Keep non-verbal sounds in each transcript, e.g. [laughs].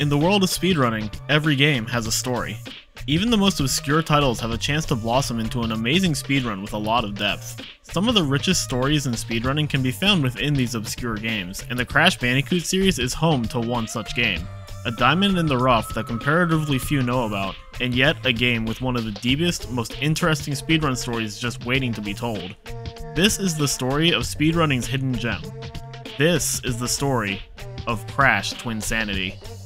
In the world of speedrunning, every game has a story. Even the most obscure titles have a chance to blossom into an amazing speedrun with a lot of depth. Some of the richest stories in speedrunning can be found within these obscure games, and the Crash Bandicoot series is home to one such game. A diamond in the rough that comparatively few know about, and yet a game with one of the deepest, most interesting speedrun stories just waiting to be told. This is the story of speedrunning's hidden gem. This is the story of Crash Twinsanity.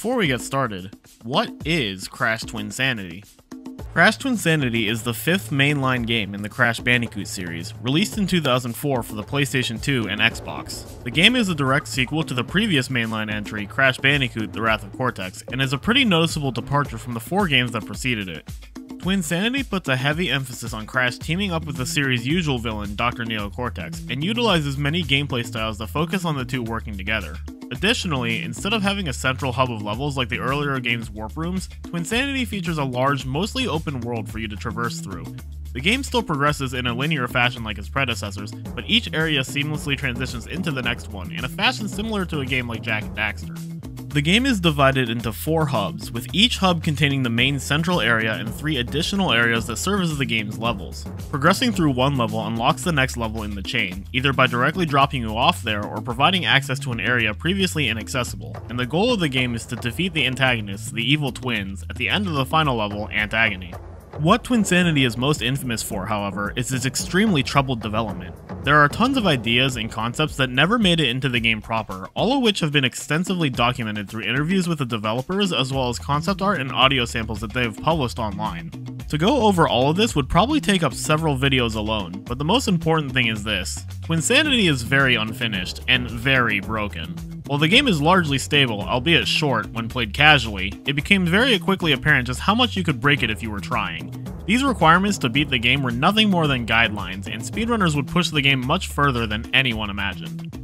Before we get started, what is Crash Twinsanity? Crash Twinsanity is the fifth mainline game in the Crash Bandicoot series, released in 2004 for the PlayStation 2 and Xbox. The game is a direct sequel to the previous mainline entry, Crash Bandicoot The Wrath of Cortex, and is a pretty noticeable departure from the four games that preceded it. Twinsanity puts a heavy emphasis on Crash teaming up with the series' usual villain, Dr. Neo Cortex, and utilizes many gameplay styles that focus on the two working together. Additionally, instead of having a central hub of levels like the earlier game's warp rooms, Twinsanity features a large, mostly open world for you to traverse through. The game still progresses in a linear fashion like its predecessors, but each area seamlessly transitions into the next one in a fashion similar to a game like Jak and Daxter. The game is divided into four hubs, with each hub containing the main central area and three additional areas that serve as the game's levels. Progressing through one level unlocks the next level in the chain, either by directly dropping you off there or providing access to an area previously inaccessible, and the goal of the game is to defeat the antagonists, the evil twins, at the end of the final level, Ant Agony. What Twinsanity is most infamous for, however, is its extremely troubled development. There are tons of ideas and concepts that never made it into the game proper, all of which have been extensively documented through interviews with the developers as well as concept art and audio samples that they have published online. To go over all of this would probably take up several videos alone, but the most important thing is this. Twinsanity is very unfinished, and very broken. While the game is largely stable, albeit short, when played casually, it became very quickly apparent just how much you could break it if you were trying. These requirements to beat the game were nothing more than guidelines, and speedrunners would push the game much further than anyone imagined.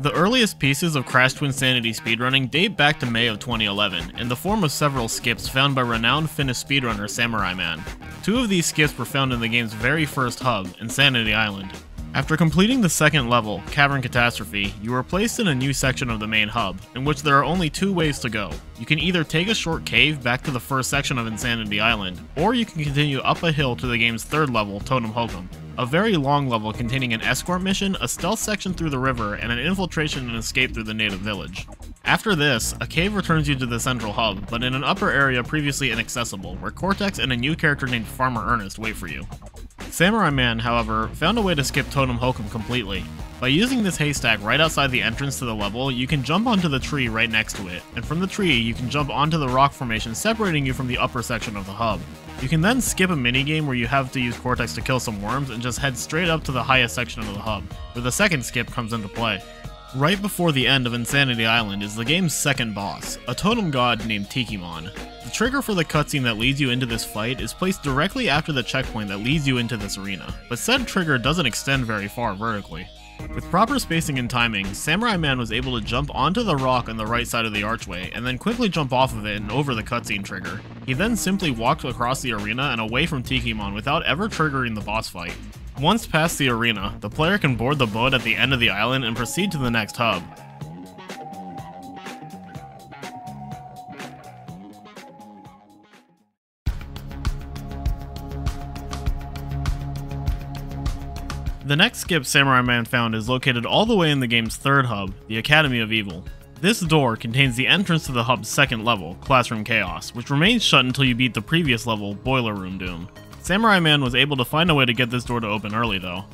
The earliest pieces of Crash Twinsanity speedrunning date back to May of 2011, in the form of several skips found by renowned Finnish speedrunner Samurai Man. Two of these skips were found in the game's very first hub, Insanity Island. After completing the second level, Cavern Catastrophe, you are placed in a new section of the main hub, in which there are only two ways to go. You can either take a short cave back to the first section of Insanity Island, or you can continue up a hill to the game's third level, Totem Hokum, a very long level containing an escort mission, a stealth section through the river, and an infiltration and escape through the native village. After this, a cave returns you to the central hub, but in an upper area previously inaccessible, where Cortex and a new character named Farmer Ernest wait for you. Samurai Man, however, found a way to skip Totem Hokum completely. By using this haystack right outside the entrance to the level, you can jump onto the tree right next to it, and from the tree, you can jump onto the rock formation separating you from the upper section of the hub. You can then skip a minigame where you have to use Cortex to kill some worms and just head straight up to the highest section of the hub, where the second skip comes into play. Right before the end of Insanity Island is the game's second boss, a totem god named Tikimon. The trigger for the cutscene that leads you into this fight is placed directly after the checkpoint that leads you into this arena, but said trigger doesn't extend very far vertically. With proper spacing and timing, Samurai Man was able to jump onto the rock on the right side of the archway, and then quickly jump off of it and over the cutscene trigger. He then simply walked across the arena and away from Tikimon without ever triggering the boss fight. Once past the arena, the player can board the boat at the end of the island and proceed to the next hub. The next skip Samurai Man found is located all the way in the game's third hub, the Academy of Evil. This door contains the entrance to the hub's second level, Classroom Chaos, which remains shut until you beat the previous level, Boiler Room Doom. Samurai Man was able to find a way to get this door to open early though.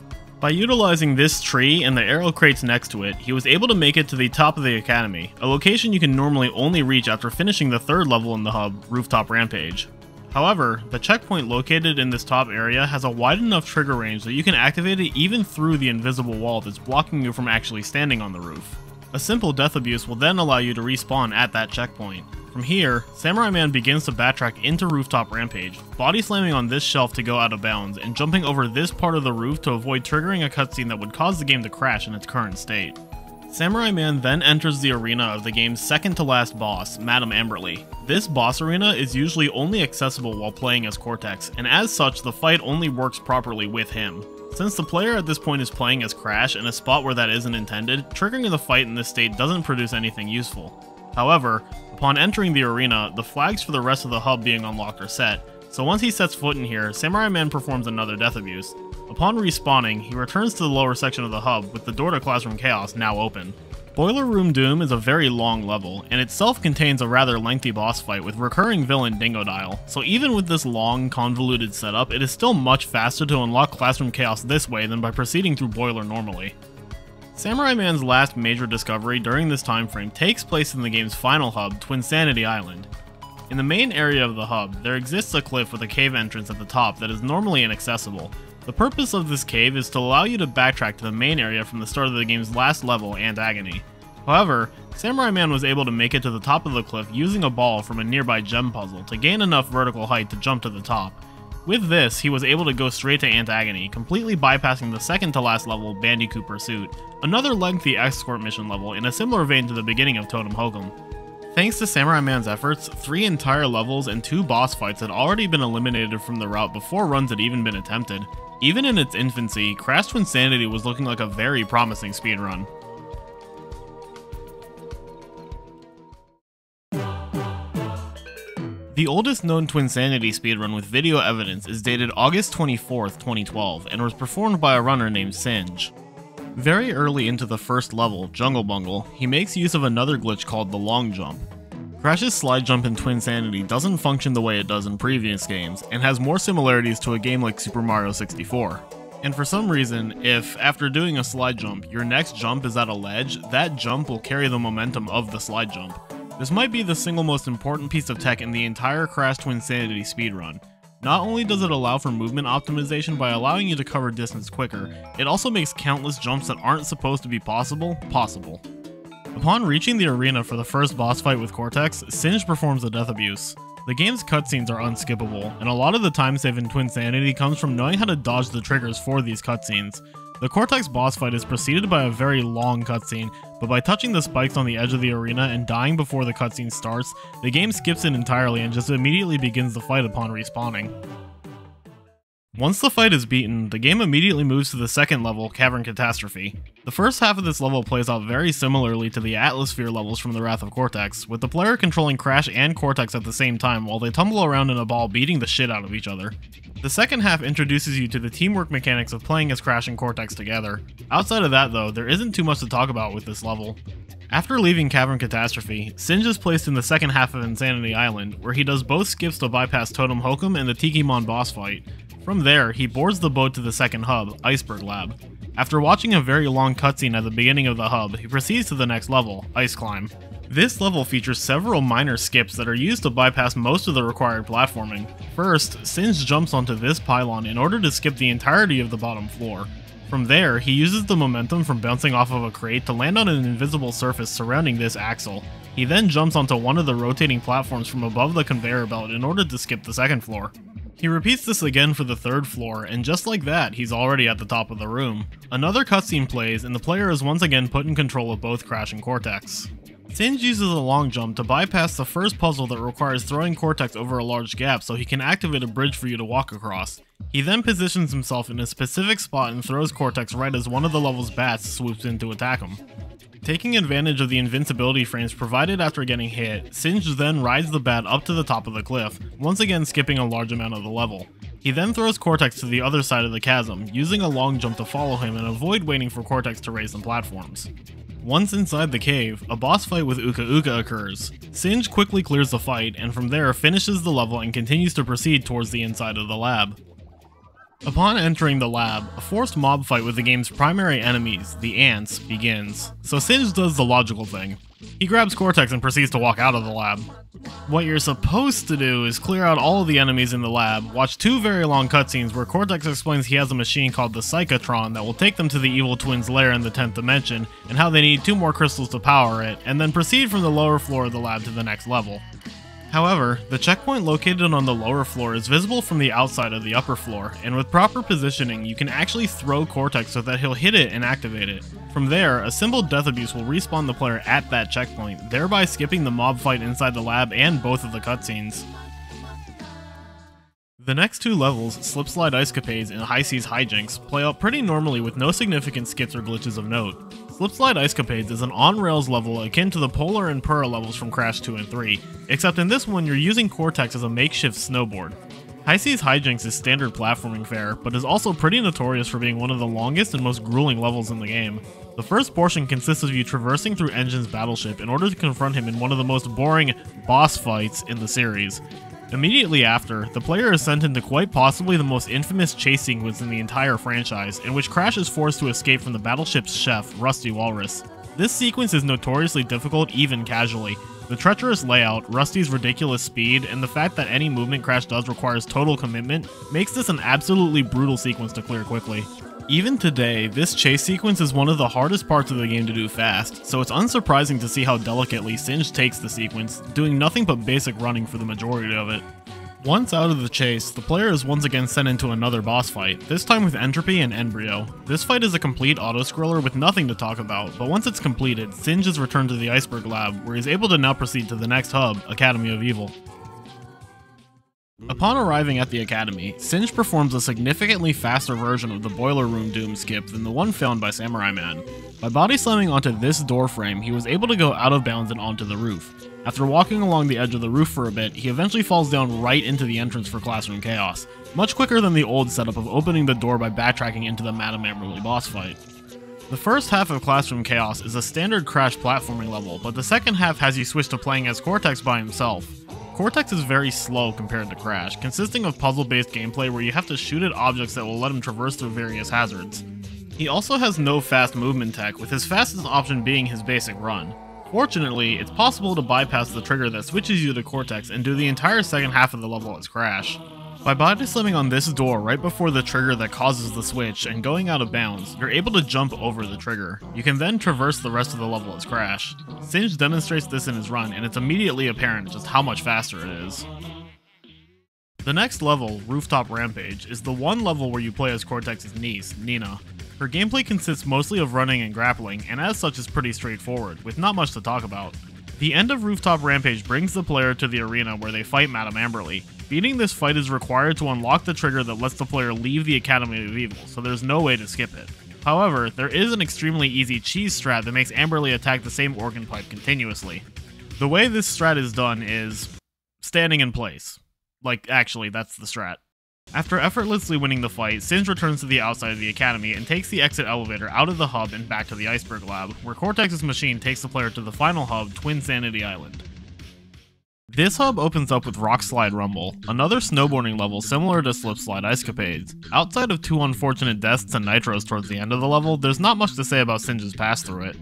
By utilizing this tree and the arrow crates next to it, he was able to make it to the top of the academy, a location you can normally only reach after finishing the third level in the hub, Rooftop Rampage. However, the checkpoint located in this top area has a wide enough trigger range that you can activate it even through the invisible wall that's blocking you from actually standing on the roof. A simple death abuse will then allow you to respawn at that checkpoint. From here, Samurai Man begins to backtrack into Rooftop Rampage, body slamming on this shelf to go out of bounds, and jumping over this part of the roof to avoid triggering a cutscene that would cause the game to crash in its current state. Samurai Man then enters the arena of the game's second to last boss, Madame Amberly. This boss arena is usually only accessible while playing as Cortex, and as such, the fight only works properly with him. Since the player at this point is playing as Crash in a spot where that isn't intended, triggering the fight in this state doesn't produce anything useful. However, upon entering the arena, the flags for the rest of the hub being unlocked are set, so once he sets foot in here, Samurai Man performs another death abuse. Upon respawning, he returns to the lower section of the hub with the door to Classroom Chaos now open. Boiler Room Doom is a very long level, and itself contains a rather lengthy boss fight with recurring villain Dingodile, so even with this long, convoluted setup, it is still much faster to unlock Classroom Chaos this way than by proceeding through Boiler normally. Samurai Man's last major discovery during this time frame takes place in the game's final hub, Twinsanity Island. In the main area of the hub, there exists a cliff with a cave entrance at the top that is normally inaccessible. The purpose of this cave is to allow you to backtrack to the main area from the start of the game's last level, Ant Agony. However, Samurai Man was able to make it to the top of the cliff using a ball from a nearby gem puzzle to gain enough vertical height to jump to the top. With this, he was able to go straight to Ant Agony, completely bypassing the second to last level Bandicoot Pursuit, another lengthy escort mission level in a similar vein to the beginning of Totem Hokum. Thanks to Samurai Man's efforts, three entire levels and two boss fights had already been eliminated from the route before runs had even been attempted. Even in its infancy, Crash Twinsanity was looking like a very promising speedrun. The oldest known Twinsanity speedrun with video evidence is dated August 24, 2012, and was performed by a runner named Singe. Very early into the first level, Jungle Bungle, he makes use of another glitch called the Long Jump. Crash's slide jump in Twinsanity doesn't function the way it does in previous games, and has more similarities to a game like Super Mario 64. And for some reason, if after doing a slide jump, your next jump is at a ledge, that jump will carry the momentum of the slide jump. This might be the single most important piece of tech in the entire Crash Twinsanity speedrun, not only does it allow for movement optimization by allowing you to cover distance quicker, it also makes countless jumps that aren't supposed to be possible, possible. Upon reaching the arena for the first boss fight with Cortex, Singe performs a death abuse. The game's cutscenes are unskippable, and a lot of the time save in Twinsanity comes from knowing how to dodge the triggers for these cutscenes. The Cortex boss fight is preceded by a very long cutscene, but by touching the spikes on the edge of the arena and dying before the cutscene starts, the game skips it entirely and just immediately begins the fight upon respawning. Once the fight is beaten, the game immediately moves to the second level, Cavern Catastrophe. The first half of this level plays out very similarly to the Atlasphere levels from the Wrath of Cortex, with the player controlling Crash and Cortex at the same time while they tumble around in a ball beating the shit out of each other. The second half introduces you to the teamwork mechanics of playing as Crash and Cortex together. Outside of that though, there isn't too much to talk about with this level. After leaving Cavern Catastrophe, Singe is placed in the second half of Insanity Island, where he does both skips to bypass Totem Hokum and the Tikimon boss fight, from there, he boards the boat to the second hub, Iceberg Lab. After watching a very long cutscene at the beginning of the hub, he proceeds to the next level, Ice Climb. This level features several minor skips that are used to bypass most of the required platforming. First, Singe jumps onto this pylon in order to skip the entirety of the bottom floor. From there, he uses the momentum from bouncing off of a crate to land on an invisible surface surrounding this axle. He then jumps onto one of the rotating platforms from above the conveyor belt in order to skip the second floor. He repeats this again for the third floor, and just like that, he's already at the top of the room. Another cutscene plays, and the player is once again put in control of both Crash and Cortex. Singe uses a long jump to bypass the first puzzle that requires throwing Cortex over a large gap so he can activate a bridge for you to walk across. He then positions himself in a specific spot and throws Cortex right as one of the level's bats swoops in to attack him. Taking advantage of the invincibility frames provided after getting hit, Singe then rides the bat up to the top of the cliff, once again skipping a large amount of the level. He then throws Cortex to the other side of the chasm, using a long jump to follow him and avoid waiting for Cortex to raise some platforms. Once inside the cave, a boss fight with Uka Uka occurs. Singe quickly clears the fight, and from there finishes the level and continues to proceed towards the inside of the lab. Upon entering the lab, a forced mob fight with the game's primary enemies, the ants, begins, so Singe does the logical thing. He grabs Cortex and proceeds to walk out of the lab. What you're supposed to do is clear out all of the enemies in the lab, watch two very long cutscenes where Cortex explains he has a machine called the Psychotron that will take them to the evil twins' lair in the 10th dimension, and how they need two more crystals to power it, and then proceed from the lower floor of the lab to the next level. However, the checkpoint located on the lower floor is visible from the outside of the upper floor, and with proper positioning, you can actually throw Cortex so that he'll hit it and activate it. From there, a simple death abuse will respawn the player at that checkpoint, thereby skipping the mob fight inside the lab and both of the cutscenes. The next two levels, Slipslide Icecapades and High Seas Hijinks, play out pretty normally with no significant skips or glitches of note. Slipslide Icecapades is an on-rails level akin to the Polar and Pura levels from Crash 2 and 3, except in this one you're using Cortex as a makeshift snowboard. High Seas Hijinks is standard platforming fare, but is also pretty notorious for being one of the longest and most grueling levels in the game. The first portion consists of you traversing through N. Gin's battleship in order to confront him in one of the most boring boss fights in the series. Immediately after, the player is sent into quite possibly the most infamous chase sequence in the entire franchise, in which Crash is forced to escape from the battleship's chef, Rusty Walrus. This sequence is notoriously difficult even casually. The treacherous layout, Rusty's ridiculous speed, and the fact that any movement Crash does requires total commitment makes this an absolutely brutal sequence to clear quickly. Even today, this chase sequence is one of the hardest parts of the game to do fast, so it's unsurprising to see how delicately Singe takes the sequence, doing nothing but basic running for the majority of it. Once out of the chase, the player is once again sent into another boss fight, this time with N. Tropy and N. Brio. This fight is a complete auto-scroller with nothing to talk about, but once it's completed, Singe is returned to the Iceberg Lab, where he's able to now proceed to the next hub, Academy of Evil. Upon arriving at the Academy, Singe performs a significantly faster version of the Boiler Room Doom skip than the one found by Samurai Man. By body slamming onto this door frame, he was able to go out of bounds and onto the roof. After walking along the edge of the roof for a bit, he eventually falls down right into the entrance for Classroom Chaos, much quicker than the old setup of opening the door by backtracking into the Madame Amberly boss fight. The first half of Classroom Chaos is a standard Crash platforming level, but the second half has you switch to playing as Cortex by himself. Cortex is very slow compared to Crash, consisting of puzzle-based gameplay where you have to shoot at objects that will let him traverse through various hazards. He also has no fast movement tech, with his fastest option being his basic run. Fortunately, it's possible to bypass the trigger that switches you to Cortex and do the entire second half of the level as Crash. By body slamming on this door right before the trigger that causes the switch and going out of bounds, you're able to jump over the trigger. You can then traverse the rest of the level as Crash. Singe demonstrates this in his run, and it's immediately apparent just how much faster it is. The next level, Rooftop Rampage, is the one level where you play as Cortex's niece, Nina. Her gameplay consists mostly of running and grappling, and as such is pretty straightforward, with not much to talk about. The end of Rooftop Rampage brings the player to the arena where they fight Madame Amberly. Beating this fight is required to unlock the trigger that lets the player leave the Academy of Evil, so there's no way to skip it. However, there is an extremely easy cheese strat that makes Amberly attack the same organ pipe continuously. The way this strat is done is standing in place. Like, actually, that's the strat. After effortlessly winning the fight, Singe returns to the outside of the academy and takes the exit elevator out of the hub and back to the Iceberg Lab, where Cortex's machine takes the player to the final hub, Twinsanity Island. This hub opens up with Rock Slide Rumble, another snowboarding level similar to Slip Slipslide Icecapades. Outside of two unfortunate deaths and nitros towards the end of the level, there's not much to say about Singe's pass through it.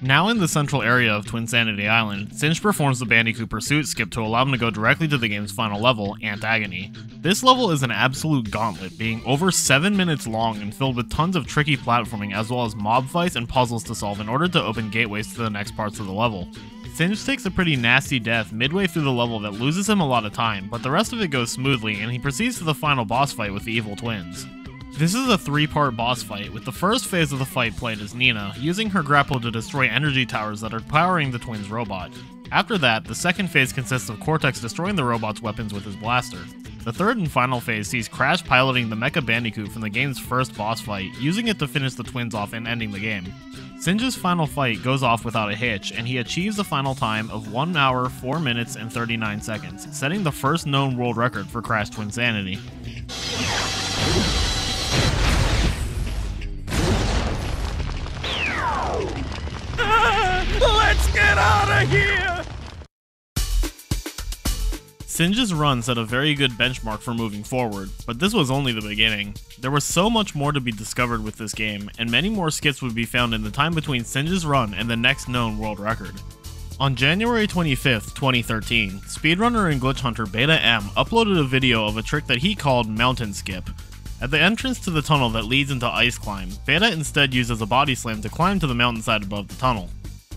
Now in the central area of Twinsanity Island, Singe performs the Bandicoot Pursuit skip to allow him to go directly to the game's final level, Ant Agony. This level is an absolute gauntlet, being over 7 minutes long and filled with tons of tricky platforming as well as mob fights and puzzles to solve in order to open gateways to the next parts of the level. Singe takes a pretty nasty death midway through the level that loses him a lot of time, but the rest of it goes smoothly and he proceeds to the final boss fight with the evil twins. This is a three-part boss fight, with the first phase of the fight played as Nina, using her grapple to destroy energy towers that are powering the twins' robot. After that, the second phase consists of Cortex destroying the robot's weapons with his blaster. The third and final phase sees Crash piloting the Mecha Bandicoot from the game's first boss fight, using it to finish the twins off and ending the game. Singe's final fight goes off without a hitch, and he achieves a final time of 1 hour, 4 minutes, and 39 seconds, setting the first known world record for Crash Twinsanity. Let's get out of here! Singe's run set a very good benchmark for moving forward, but this was only the beginning. There was so much more to be discovered with this game, and many more skits would be found in the time between Singe's run and the next known world record. On January 25th, 2013, speedrunner and glitch hunter Beta M uploaded a video of a trick that he called Mountain Skip. At the entrance to the tunnel that leads into Ice Climb, Beta instead uses a body slam to climb to the mountainside above the tunnel.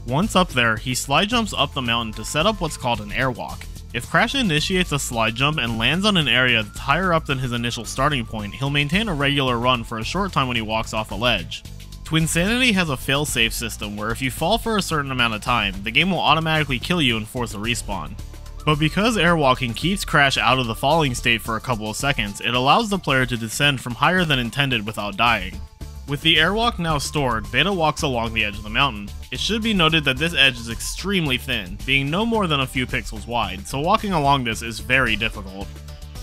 Once up there, he slide jumps up the mountain to set up what's called an airwalk. If Crash initiates a slide jump and lands on an area that's higher up than his initial starting point, he'll maintain a regular run for a short time when he walks off a ledge. Twinsanity has a fail-safe system where if you fall for a certain amount of time, the game will automatically kill you and force a respawn. But because airwalking keeps Crash out of the falling state for a couple of seconds, it allows the player to descend from higher than intended without dying. With the airwalk now stored, Beta walks along the edge of the mountain. It should be noted that this edge is extremely thin, being no more than a few pixels wide, so walking along this is very difficult.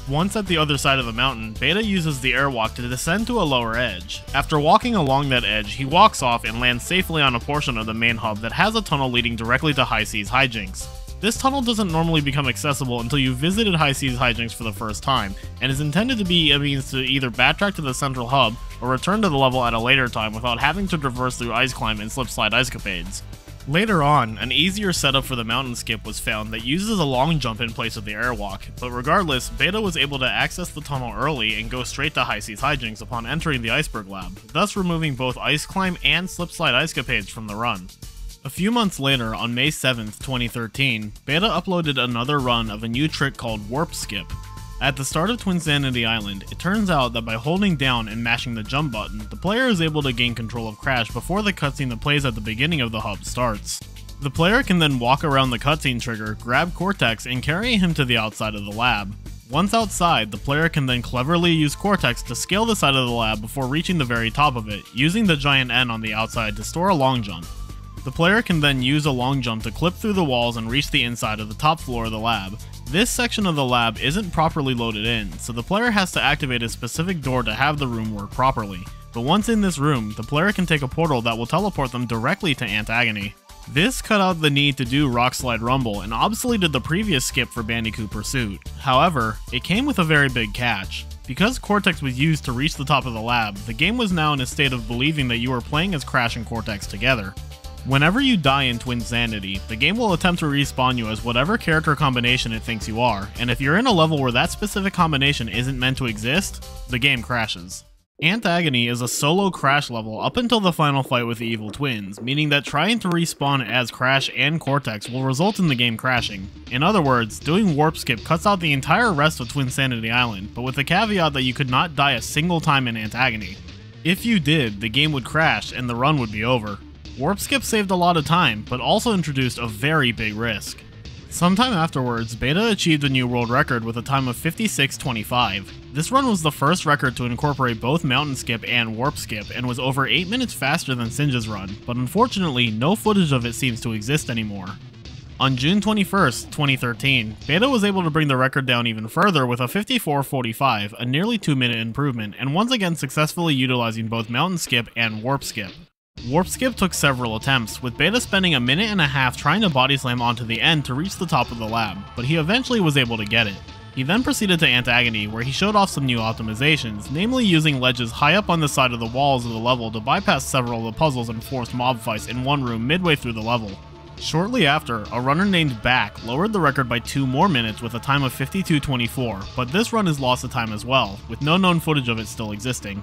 Once at the other side of the mountain, Beta uses the airwalk to descend to a lower edge. After walking along that edge, he walks off and lands safely on a portion of the main hub that has a tunnel leading directly to High Seas Hijinks. This tunnel doesn't normally become accessible until you've visited High Seas Hijinks for the first time, and is intended to be a means to either backtrack to the central hub or return to the level at a later time without having to traverse through ice climb and slip slide ice capades. Later on, an easier setup for the mountain skip was found that uses a long jump in place of the airwalk, but regardless, Beta was able to access the tunnel early and go straight to High Seas Hijinks upon entering the Iceberg Lab, thus removing both ice climb and slip slide ice capades from the run. A few months later, on May 7th, 2013, Beta uploaded another run of a new trick called Warp Skip. At the start of Twinsanity Island, it turns out that by holding down and mashing the jump button, the player is able to gain control of Crash before the cutscene that plays at the beginning of the hub starts. The player can then walk around the cutscene trigger, grab Cortex, and carry him to the outside of the lab. Once outside, the player can then cleverly use Cortex to scale the side of the lab before reaching the very top of it, using the giant N on the outside to store a long jump. The player can then use a long jump to clip through the walls and reach the inside of the top floor of the lab. This section of the lab isn't properly loaded in, so the player has to activate a specific door to have the room work properly. But once in this room, the player can take a portal that will teleport them directly to Ant Agony. This cut out the need to do Rock Slide Rumble and obsoleted the previous skip for Bandicoot Pursuit. However, it came with a very big catch. Because Cortex was used to reach the top of the lab, the game was now in a state of believing that you were playing as Crash and Cortex together. Whenever you die in Twinsanity, the game will attempt to respawn you as whatever character combination it thinks you are, and if you're in a level where that specific combination isn't meant to exist, the game crashes. Ant Agony is a solo Crash level up until the final fight with the evil twins, meaning that trying to respawn as Crash and Cortex will result in the game crashing. In other words, doing Warp Skip cuts out the entire rest of Twinsanity Island, but with the caveat that you could not die a single time in Ant Agony. If you did, the game would crash and the run would be over. Warp Skip saved a lot of time, but also introduced a very big risk. Sometime afterwards, Beta achieved a new world record with a time of 56.25. This run was the first record to incorporate both Mountain Skip and Warp Skip, and was over 8 minutes faster than Singe's run, but unfortunately, no footage of it seems to exist anymore. On June 21st, 2013, Beta was able to bring the record down even further with a 54.45, a nearly 2 minute improvement, and once again successfully utilizing both Mountain Skip and Warp Skip. Warp Skip took several attempts, with Beta spending a minute and a half trying to body slam onto the end to reach the top of the lab, but he eventually was able to get it. He then proceeded to Ant Agony, where he showed off some new optimizations, namely using ledges high up on the side of the walls of the level to bypass several of the puzzles and force mob fights in one room midway through the level. Shortly after, a runner named Back lowered the record by 2 more minutes with a time of 52.24, but this run is lost to time as well, with no known footage of it still existing.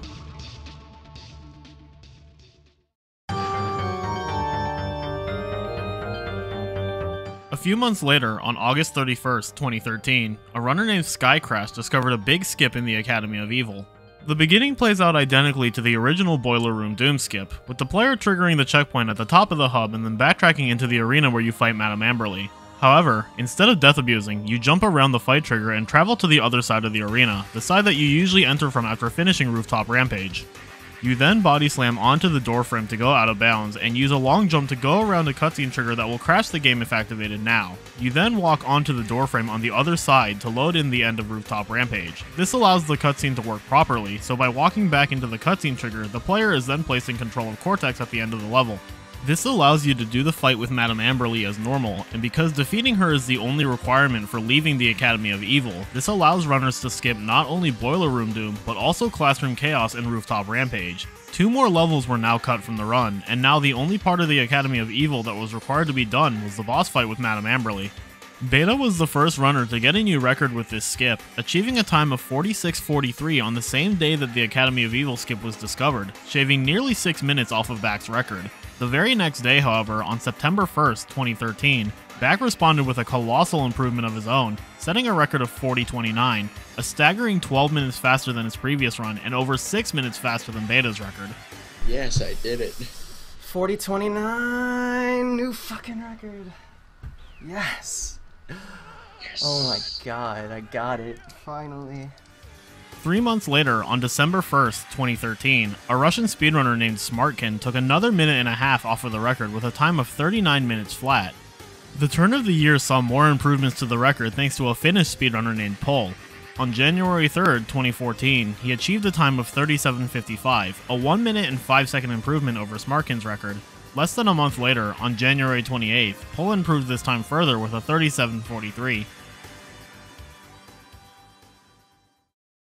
Few months later, on August 31st, 2013, a runner named Skycrash discovered a big skip in the Academy of Evil. The beginning plays out identically to the original Boiler Room Doom skip, with the player triggering the checkpoint at the top of the hub and then backtracking into the arena where you fight Madame Amberly. However, instead of death abusing, you jump around the fight trigger and travel to the other side of the arena, the side that you usually enter from after finishing Rooftop Rampage. You then body slam onto the door frame to go out of bounds, and use a long jump to go around a cutscene trigger that will crash the game if activated now. You then walk onto the door frame on the other side to load in the end of Rooftop Rampage. This allows the cutscene to work properly, so by walking back into the cutscene trigger, the player is then placed in control of Cortex at the end of the level. This allows you to do the fight with Madame Amberly as normal, and because defeating her is the only requirement for leaving the Academy of Evil, this allows runners to skip not only Boiler Room Doom, but also Classroom Chaos and Rooftop Rampage. Two more levels were now cut from the run, and now the only part of the Academy of Evil that was required to be done was the boss fight with Madame Amberly. Beta was the first runner to get a new record with this skip, achieving a time of 46.43 on the same day that the Academy of Evil skip was discovered, shaving nearly 6 minutes off of Back's record. The very next day, however, on September 1st, 2013, Back responded with a colossal improvement of his own, setting a record of 40.29, a staggering 12 minutes faster than his previous run and over 6 minutes faster than Beta's record. Yes, I did it. 4029, new fucking record. Yes. Yes. Oh my god, I got it. Finally. Three months later, on December 1st, 2013, a Russian speedrunner named Smartkin took another minute and a half off of the record with a time of 39 minutes flat. The turn of the year saw more improvements to the record thanks to a Finnish speedrunner named Pol. On January 3rd, 2014, he achieved a time of 37.55, a 1 minute and 5 second improvement over Smartkin's record. Less than a month later, on January 28th, Pol improved this time further with a 37.43.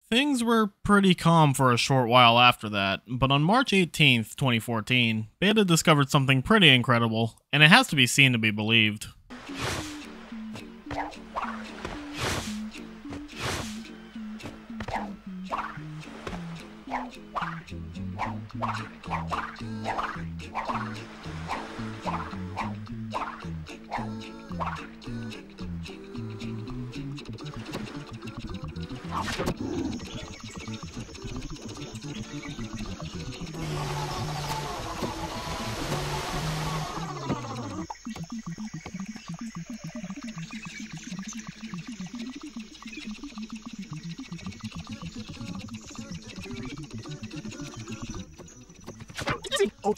Things were pretty calm for a short while after that, but on March 18th, 2014, Beta discovered something pretty incredible, and it has to be seen to be believed. Oh,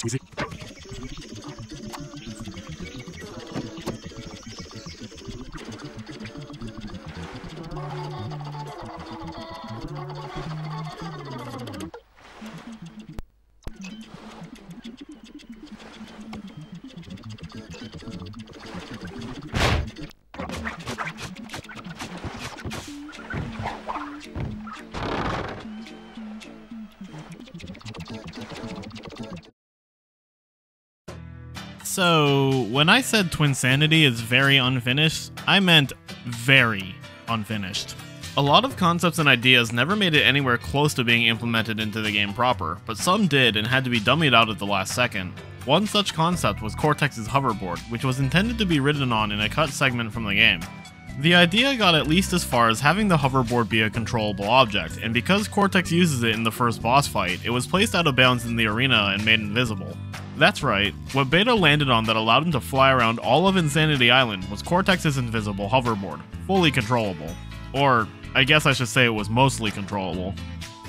when I said Twinsanity is very unfinished, I meant very unfinished. A lot of concepts and ideas never made it anywhere close to being implemented into the game proper, but some did and had to be dummied out at the last second. One such concept was Cortex's hoverboard, which was intended to be ridden on in a cut segment from the game. The idea got at least as far as having the hoverboard be a controllable object, and because Cortex uses it in the first boss fight, it was placed out of bounds in the arena and made invisible. That's right, what Beta landed on that allowed him to fly around all of Insanity Island was Cortex's invisible hoverboard, fully controllable. Or, I guess I should say it was mostly controllable.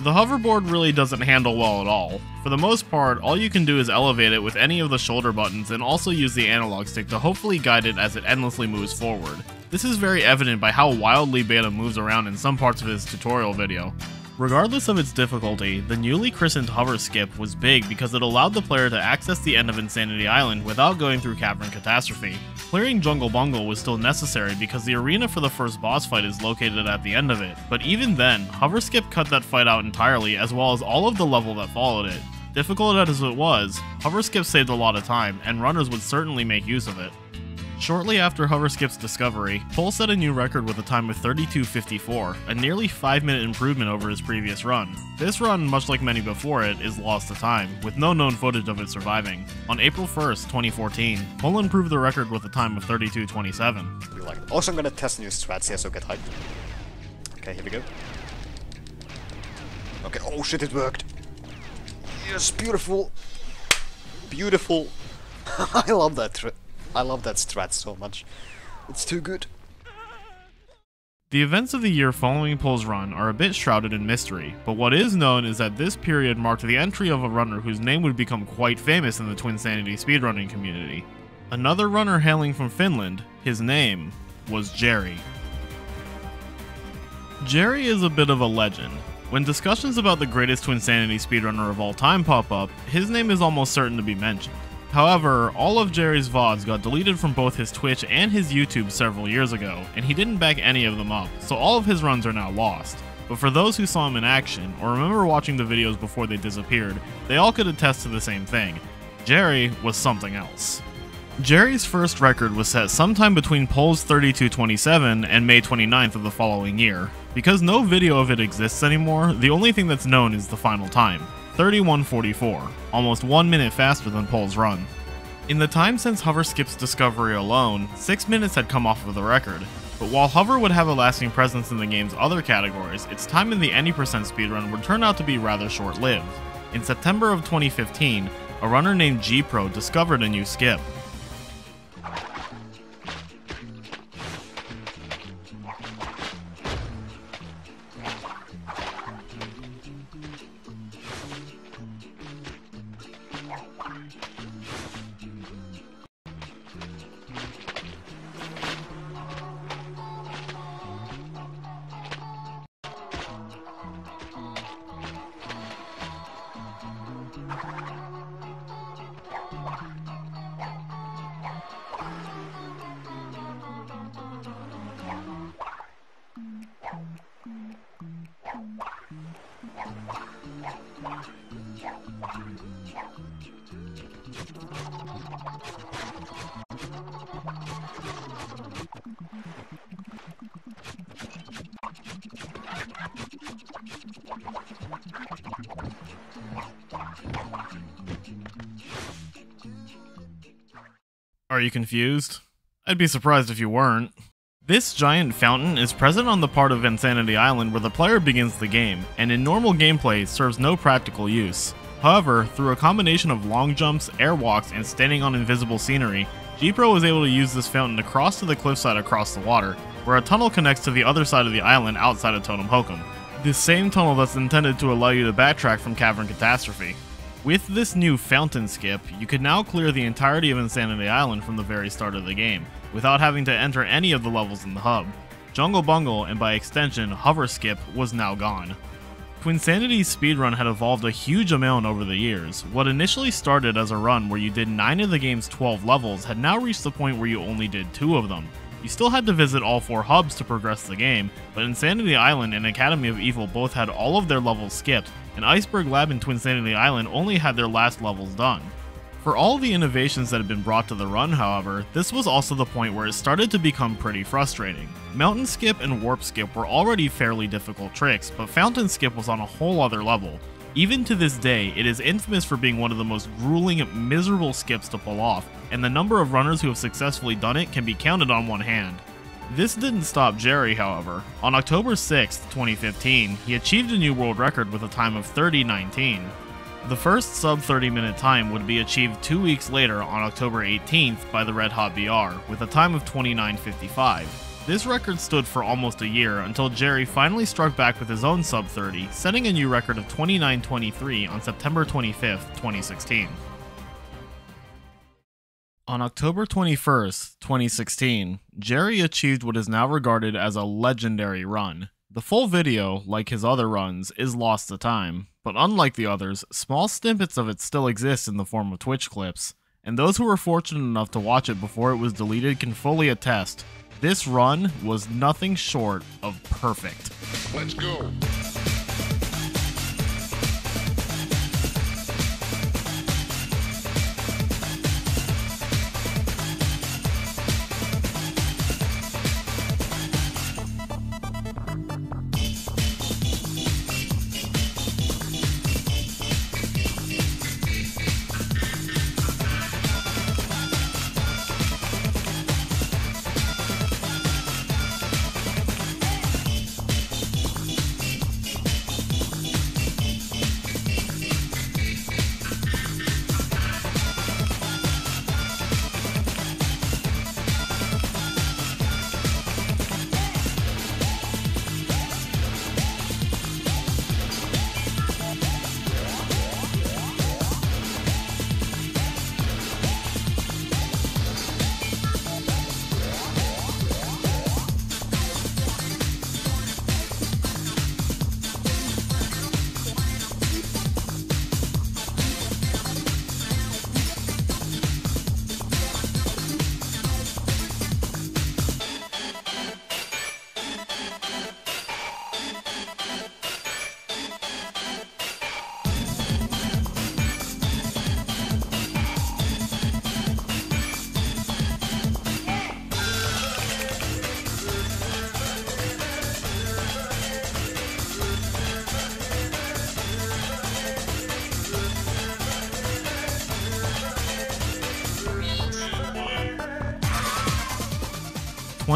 The hoverboard really doesn't handle well at all. For the most part, all you can do is elevate it with any of the shoulder buttons and also use the analog stick to hopefully guide it as it endlessly moves forward. This is very evident by how wildly Beta moves around in some parts of his tutorial video. Regardless of its difficulty, the newly christened Hover Skip was big because it allowed the player to access the end of Insanity Island without going through Cavern Catastrophe. Clearing Jungle Bungle was still necessary because the arena for the first boss fight is located at the end of it, but even then, Hover Skip cut that fight out entirely as well as all of the level that followed it. Difficult as it was, Hover Skip saved a lot of time, and runners would certainly make use of it. Shortly after Hoverskip's discovery, Pol set a new record with a time of 32.54, a nearly 5 minute improvement over his previous run. This run, much like many before it, is lost to time, with no known footage of it surviving. On April 1st, 2014, Pol improved the record with a time of 32.27. Like. Also, I'm gonna test new strats here, so get hyped. Okay, here we go. Okay, oh shit, it worked. Yes, beautiful. Beautiful. [laughs] I love that tri- I love that strat so much. It's too good. The events of the year following Pol's run are a bit shrouded in mystery, but what is known is that this period marked the entry of a runner whose name would become quite famous in the Twinsanity speedrunning community. Another runner hailing from Finland, his name was Jerry. Jerry is a bit of a legend. When discussions about the greatest Twinsanity speedrunner of all time pop up, his name is almost certain to be mentioned. However, all of Jerry's VODs got deleted from both his Twitch and his YouTube several years ago, and he didn't back any of them up, so all of his runs are now lost. But for those who saw him in action, or remember watching the videos before they disappeared, they all could attest to the same thing. Jerry was something else. Jerry's first record was set sometime between Pol's 3227 and May 29th of the following year. Because no video of it exists anymore, the only thing that's known is the final time 3144, almost one minute faster than Pol's run. In the time since Hover Skip's discovery alone, 6 minutes had come off of the record. But while Hover would have a lasting presence in the game's other categories, its time in the any percent speedrun would turn out to be rather short lived. In September of 2015, a runner named Gpro discovered a new skip. Be surprised if you weren't. This giant fountain is present on the part of Insanity Island where the player begins the game, and in normal gameplay serves no practical use. However, through a combination of long jumps, airwalks, and standing on invisible scenery, Gpro was able to use this fountain to cross to the cliffside across the water, where a tunnel connects to the other side of the island outside of Totem Hokum. This same tunnel that's intended to allow you to backtrack from Cavern Catastrophe. With this new fountain skip, you could now clear the entirety of Insanity Island from the very start of the game, without having to enter any of the levels in the hub. Jungle Bungle, and by extension, Hover Skip, was now gone. Twinsanity's speedrun had evolved a huge amount over the years. What initially started as a run where you did 9 of the game's 12 levels had now reached the point where you only did 2 of them. You still had to visit all 4 hubs to progress the game, but Insanity Island and Academy of Evil both had all of their levels skipped, and Iceberg Lab and Twinsanity Island only had their last levels done. For all the innovations that had been brought to the run, however, this was also the point where it started to become pretty frustrating. Mountain Skip and Warp Skip were already fairly difficult tricks, but Fountain Skip was on a whole other level. Even to this day, it is infamous for being one of the most grueling, miserable skips to pull off, and the number of runners who have successfully done it can be counted on one hand. This didn't stop Jerry, however. On October 6, 2015, he achieved a new world record with a time of 30.19. The first sub 30 minute time would be achieved two weeks later on October 18th by the Red Hot VR, with a time of 29.55. This record stood for almost a year until Jerry finally struck back with his own sub 30, setting a new record of 29.23 on September 25th, 2016. On October 21st, 2016, Jerry achieved what is now regarded as a legendary run. The full video, like his other runs, is lost to time, but unlike the others, small snippets of it still exist in the form of Twitch clips, and those who were fortunate enough to watch it before it was deleted can fully attest this run was nothing short of perfect. Let's go.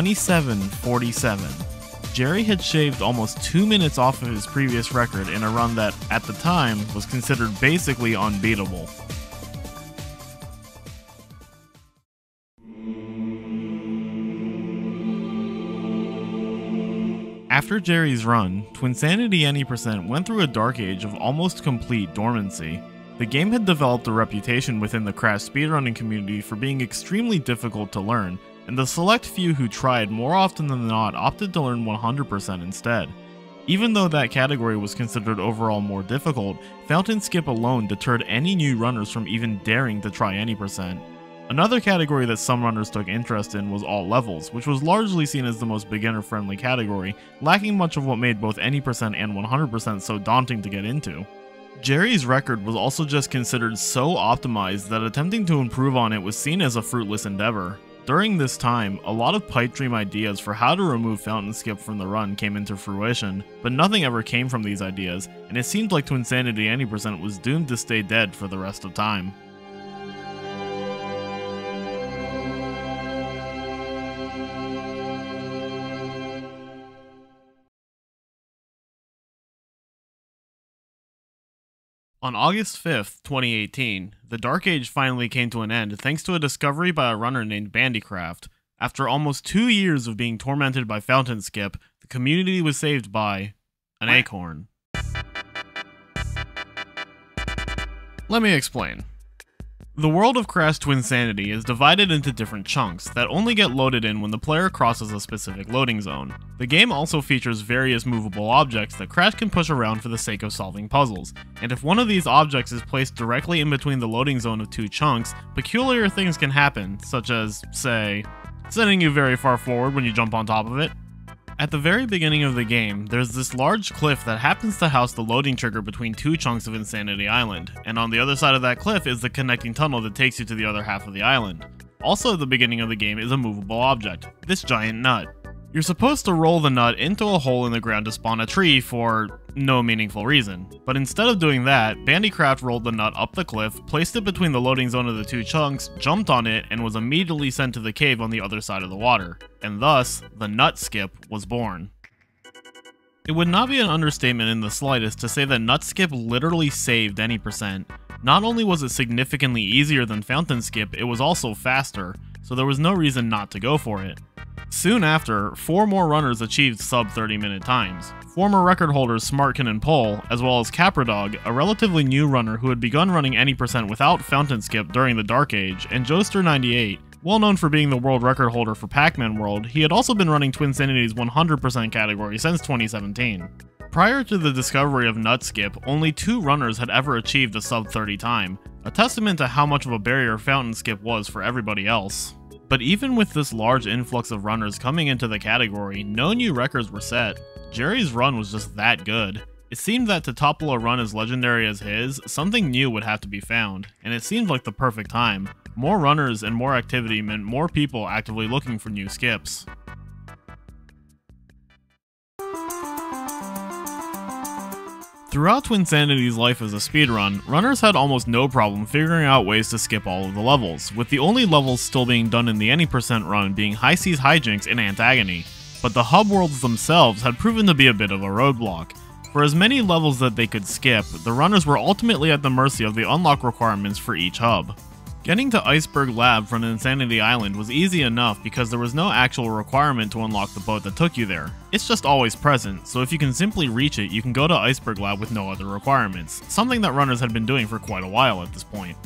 2747. Jerry had shaved almost two minutes off of his previous record in a run that, at the time, was considered basically unbeatable. After Jerry's run, Twinsanity Any Percent went through a dark age of almost complete dormancy. The game had developed a reputation within the Crash speedrunning community for being extremely difficult to learn, and the select few who tried more often than not opted to learn 100% instead. Even though that category was considered overall more difficult, Fountain Skip alone deterred any new runners from even daring to try any percent. Another category that some runners took interest in was all levels, which was largely seen as the most beginner friendly category, lacking much of what made both any percent and 100% so daunting to get into. Jerry's record was also just considered so optimized that attempting to improve on it was seen as a fruitless endeavor. During this time, a lot of pipe dream ideas for how to remove Fountain Skip from the run came into fruition, but nothing ever came from these ideas, and it seemed like Twinsanity Any Percent was doomed to stay dead for the rest of time. On August 5th, 2018, the Dark Age finally came to an end thanks to a discovery by a runner named Bandicraft. After almost two years of being tormented by Fountain Skip, the community was saved by an acorn. Let me explain. The world of Crash Twinsanity is divided into different chunks that only get loaded in when the player crosses a specific loading zone. The game also features various movable objects that Crash can push around for the sake of solving puzzles, and if one of these objects is placed directly in between the loading zone of two chunks, peculiar things can happen, such as, say, sending you very far forward when you jump on top of it, at the very beginning of the game, there's this large cliff that happens to house the loading trigger between two chunks of Insanity Island, and on the other side of that cliff is the connecting tunnel that takes you to the other half of the island. Also at the beginning of the game is a movable object, this giant nut. You're supposed to roll the nut into a hole in the ground to spawn a tree for no meaningful reason. But instead of doing that, Bandicraft rolled the nut up the cliff, placed it between the loading zone of the two chunks, jumped on it, and was immediately sent to the cave on the other side of the water. And thus, the nut skip was born. It would not be an understatement in the slightest to say that Nut Skip literally saved any percent. Not only was it significantly easier than Fountain Skip, it was also faster, so there was no reason not to go for it. Soon after, four more runners achieved sub 30 minute times. Former record holders Smartkin and Pole, as well as Capradog, a relatively new runner who had begun running any percent without Fountain Skip during the Dark Age, and Joester98, well known for being the world record holder for Pac-Man World, he had also been running Twinsanity's 100% category since 2017. Prior to the discovery of Nut Skip, only two runners had ever achieved a sub 30 time, a testament to how much of a barrier Fountain Skip was for everybody else. But even with this large influx of runners coming into the category, no new records were set. Jerry's run was just that good. It seemed that to topple a run as legendary as his, something new would have to be found, and it seemed like the perfect time. More runners and more activity meant more people actively looking for new skips. Throughout Twinsanity's life as a speedrun, runners had almost no problem figuring out ways to skip all of the levels, with the only levels still being done in the any percent run being High Seas Hijinks and Ant Agony. But the hub worlds themselves had proven to be a bit of a roadblock. For as many levels that they could skip, the runners were ultimately at the mercy of the unlock requirements for each hub. Getting to Iceberg Lab from Insanity Island was easy enough because there was no actual requirement to unlock the boat that took you there. It's just always present, so if you can simply reach it, you can go to Iceberg Lab with no other requirements, something that runners had been doing for quite a while at this point.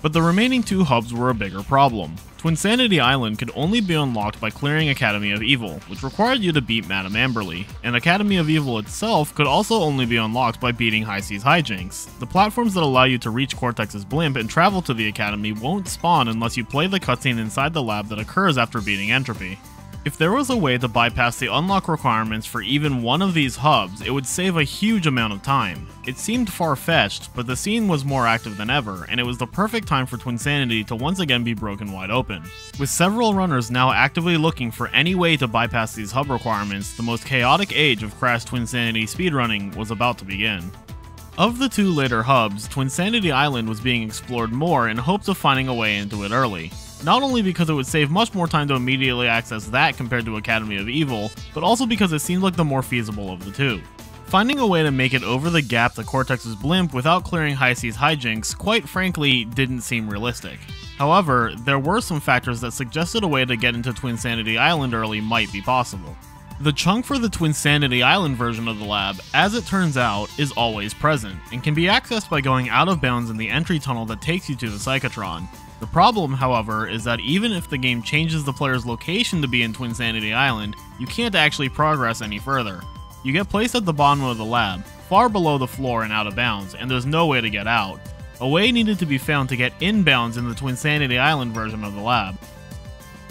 But the remaining two hubs were a bigger problem. Twinsanity Island could only be unlocked by clearing Academy of Evil, which required you to beat Madame Amberly, and Academy of Evil itself could also only be unlocked by beating High Seas Hijinks. The platforms that allow you to reach Cortex's blimp and travel to the Academy won't spawn unless you play the cutscene inside the lab that occurs after beating Entropy. If there was a way to bypass the unlock requirements for even one of these hubs, it would save a huge amount of time. It seemed far-fetched, but the scene was more active than ever, and it was the perfect time for Twinsanity to once again be broken wide open. With several runners now actively looking for any way to bypass these hub requirements, the most chaotic age of Crash Twinsanity speedrunning was about to begin. Of the two later hubs, Twinsanity Island was being explored more in hopes of finding a way into it early. Not only because it would save much more time to immediately access that compared to Academy of Evil, but also because it seemed like the more feasible of the two. Finding a way to make it over the gap to Cortex's blimp without clearing High Seas hijinks, quite frankly, didn't seem realistic. However, there were some factors that suggested a way to get into Twinsanity Island early might be possible. The chunk for the Twinsanity Island version of the lab, as it turns out, is always present, and can be accessed by going out of bounds in the entry tunnel that takes you to the Psychotron. The problem, however, is that even if the game changes the player's location to be in Twinsanity Island, you can't actually progress any further. You get placed at the bottom of the lab, far below the floor and out of bounds, and there's no way to get out. A way needed to be found to get inbounds in the Twinsanity Island version of the lab.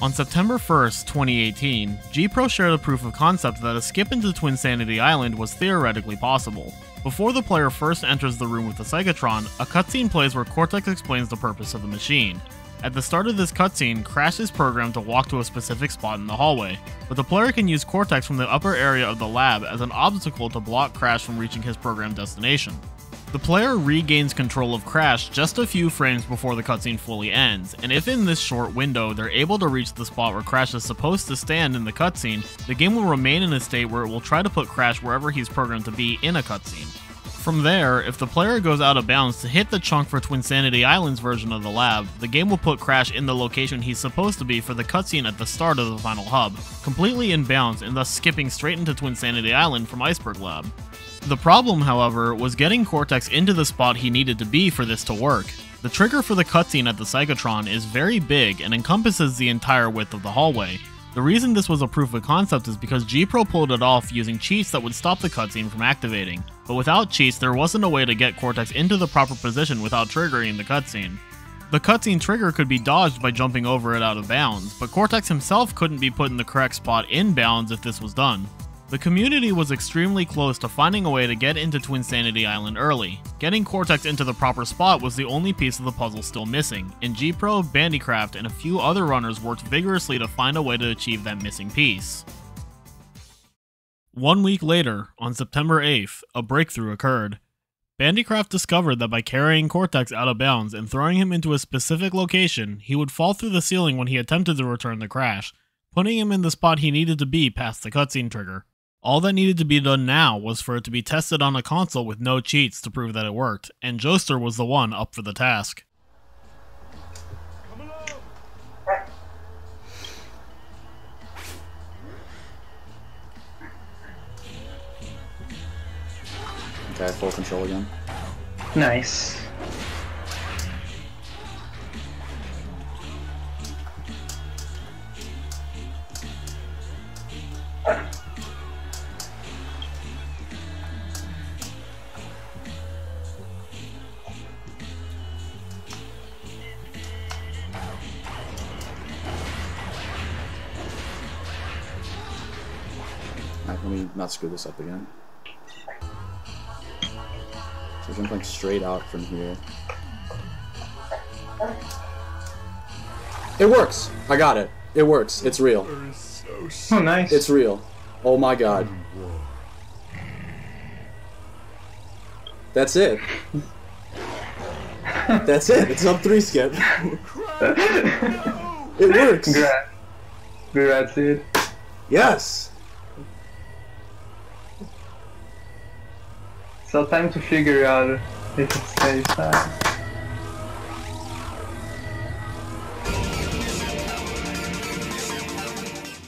On September 1st, 2018, Gpro shared a proof of concept that a skip into Twinsanity Island was theoretically possible. Before the player first enters the room with the Psychotron, a cutscene plays where Cortex explains the purpose of the machine. At the start of this cutscene, Crash is programmed to walk to a specific spot in the hallway, but the player can use Cortex from the upper area of the lab as an obstacle to block Crash from reaching his programmed destination. The player regains control of Crash just a few frames before the cutscene fully ends, and if in this short window they're able to reach the spot where Crash is supposed to stand in the cutscene, the game will remain in a state where it will try to put Crash wherever he's programmed to be in a cutscene. From there, if the player goes out of bounds to hit the chunk for Twinsanity Island's version of the lab, the game will put Crash in the location he's supposed to be for the cutscene at the start of the final hub, completely in bounds and thus skipping straight into Twinsanity Island from Iceberg Lab. The problem, however, was getting Cortex into the spot he needed to be for this to work. The trigger for the cutscene at the Psychotron is very big and encompasses the entire width of the hallway, the reason this was a proof of concept is because Gpro pulled it off using cheats that would stop the cutscene from activating, but without cheats there wasn't a way to get Cortex into the proper position without triggering the cutscene. The cutscene trigger could be dodged by jumping over it out of bounds, but Cortex himself couldn't be put in the correct spot in bounds if this was done. The community was extremely close to finding a way to get into Twinsanity Island early. Getting Cortex into the proper spot was the only piece of the puzzle still missing, and Gpro, Bandicraft, and a few other runners worked vigorously to find a way to achieve that missing piece. One week later, on September 8th, a breakthrough occurred. Bandicraft discovered that by carrying Cortex out of bounds and throwing him into a specific location, he would fall through the ceiling when he attempted to return the crash, putting him in the spot he needed to be past the cutscene trigger. All that needed to be done now was for it to be tested on a console with no cheats to prove that it worked, and Joester was the one up for the task. Okay, full control again. Nice. Not screw this up again. So jump like straight out from here. It works! I got it. It works. It's real. Oh, nice. It's real. Oh my god. That's it. [laughs] That's it. It's up three skip. [laughs] it works. Congrats. Congrats, dude. Yes. So time to figure out if it's safe time.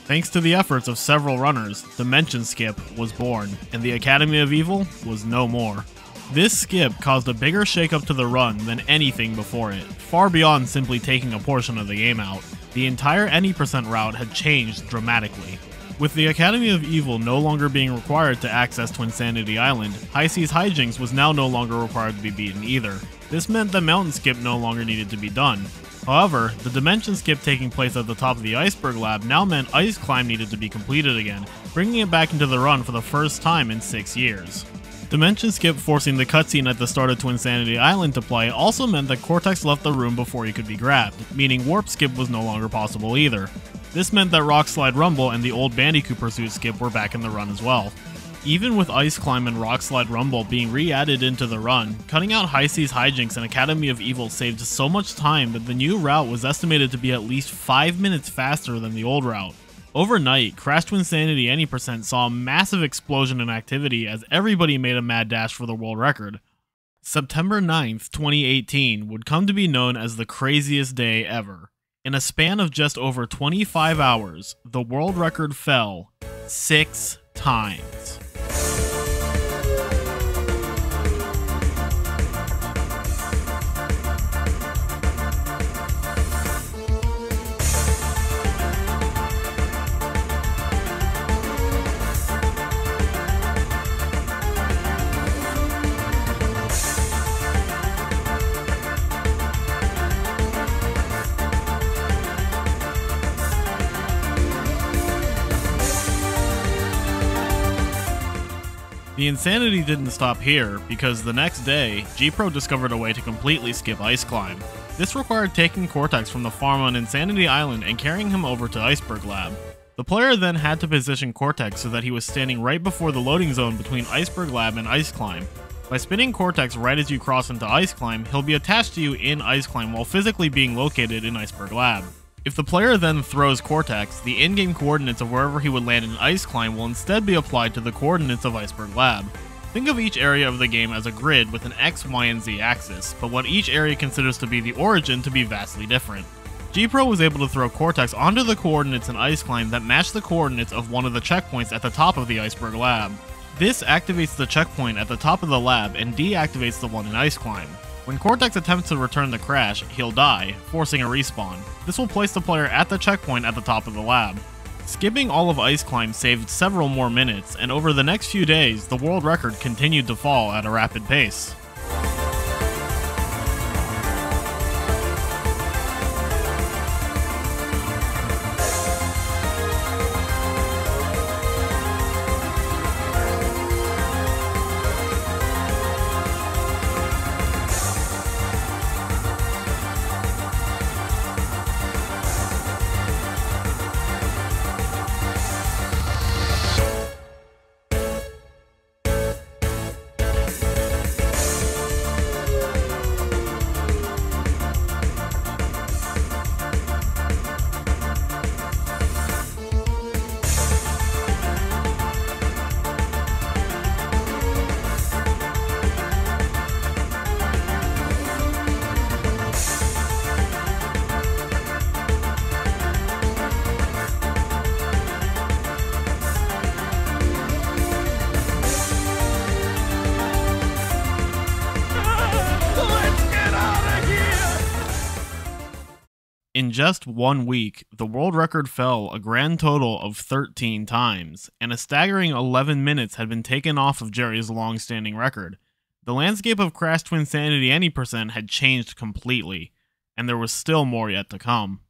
Thanks to the efforts of several runners, Dimension Skip was born, and the Academy of Evil was no more. This skip caused a bigger shakeup to the run than anything before it, far beyond simply taking a portion of the game out. The entire any percent route had changed dramatically. With the Academy of Evil no longer being required to access Twinsanity Island, High Seas Hijinks was now no longer required to be beaten either. This meant the mountain skip no longer needed to be done. However, the dimension skip taking place at the top of the iceberg lab now meant Ice Climb needed to be completed again, bringing it back into the run for the first time in six years. Dimension skip forcing the cutscene at the start of Twinsanity Island to play also meant that Cortex left the room before he could be grabbed, meaning warp skip was no longer possible either. This meant that Rock Slide Rumble and the old Bandicoot Pursuit skip were back in the run as well. Even with Ice Climb and Rock Slide Rumble being re-added into the run, cutting out High Seas Hijinks and Academy of Evil saved so much time that the new route was estimated to be at least 5 minutes faster than the old route. Overnight, Crash Twinsanity Any Percent saw a massive explosion in activity as everybody made a mad dash for the world record. September 9th, 2018 would come to be known as the craziest day ever. In a span of just over 25 hours, the world record fell six times. The insanity didn't stop here, because the next day, Gpro discovered a way to completely skip Ice Climb. This required taking Cortex from the farm on Insanity Island and carrying him over to Iceberg Lab. The player then had to position Cortex so that he was standing right before the loading zone between Iceberg Lab and Ice Climb. By spinning Cortex right as you cross into Ice Climb, he'll be attached to you in Ice Climb while physically being located in Iceberg Lab. If the player then throws Cortex, the in-game coordinates of wherever he would land in Ice Climb will instead be applied to the coordinates of Iceberg Lab. Think of each area of the game as a grid with an X, Y, and Z axis, but what each area considers to be the origin to be vastly different. Gpro was able to throw Cortex onto the coordinates in Ice Climb that match the coordinates of one of the checkpoints at the top of the Iceberg Lab. This activates the checkpoint at the top of the lab and deactivates the one in Ice Climb. When Cortex attempts to return the crash, he'll die, forcing a respawn. This will place the player at the checkpoint at the top of the lab. Skipping all of Ice Climb saved several more minutes, and over the next few days, the world record continued to fall at a rapid pace. Just one week, the world record fell a grand total of 13 times, and a staggering 11 minutes had been taken off of Jerry's long standing record. The landscape of Crash Twinsanity Any Percent had changed completely, and there was still more yet to come.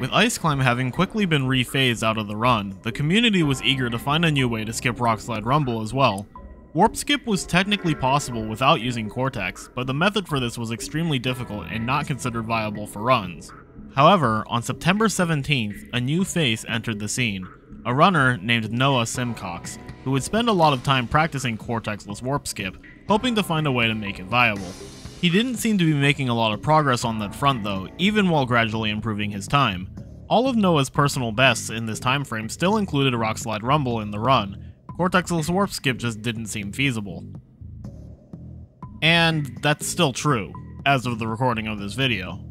With Ice Climb having quickly been rephased out of the run, the community was eager to find a new way to skip Rock Slide Rumble as well. Warp Skip was technically possible without using Cortex, but the method for this was extremely difficult and not considered viable for runs. However, on September 17th, a new face entered the scene, a runner named Noah Simcox, who would spend a lot of time practicing Cortexless Warp Skip, hoping to find a way to make it viable. He didn't seem to be making a lot of progress on that front though, even while gradually improving his time. All of Noah's personal bests in this time frame still included a Rock Slide Rumble in the run. Cortexless Warp Skip just didn't seem feasible. And that's still true, as of the recording of this video.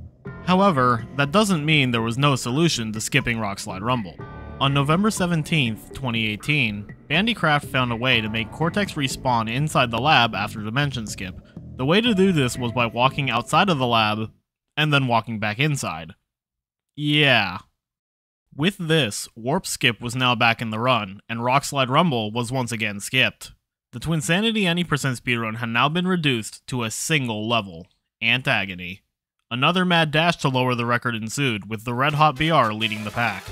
However, that doesn't mean there was no solution to skipping Rock Slide Rumble. On November 17th, 2018, Bandicraft found a way to make Cortex respawn inside the lab after Dimension Skip. The way to do this was by walking outside of the lab, and then walking back inside. Yeah. With this, Warp Skip was now back in the run, and Rock Slide Rumble was once again skipped. The Twinsanity Any Percent speedrun had now been reduced to a single level, Ant Agony. Another mad dash to lower the record ensued, with the Red Hot BR leading the pack.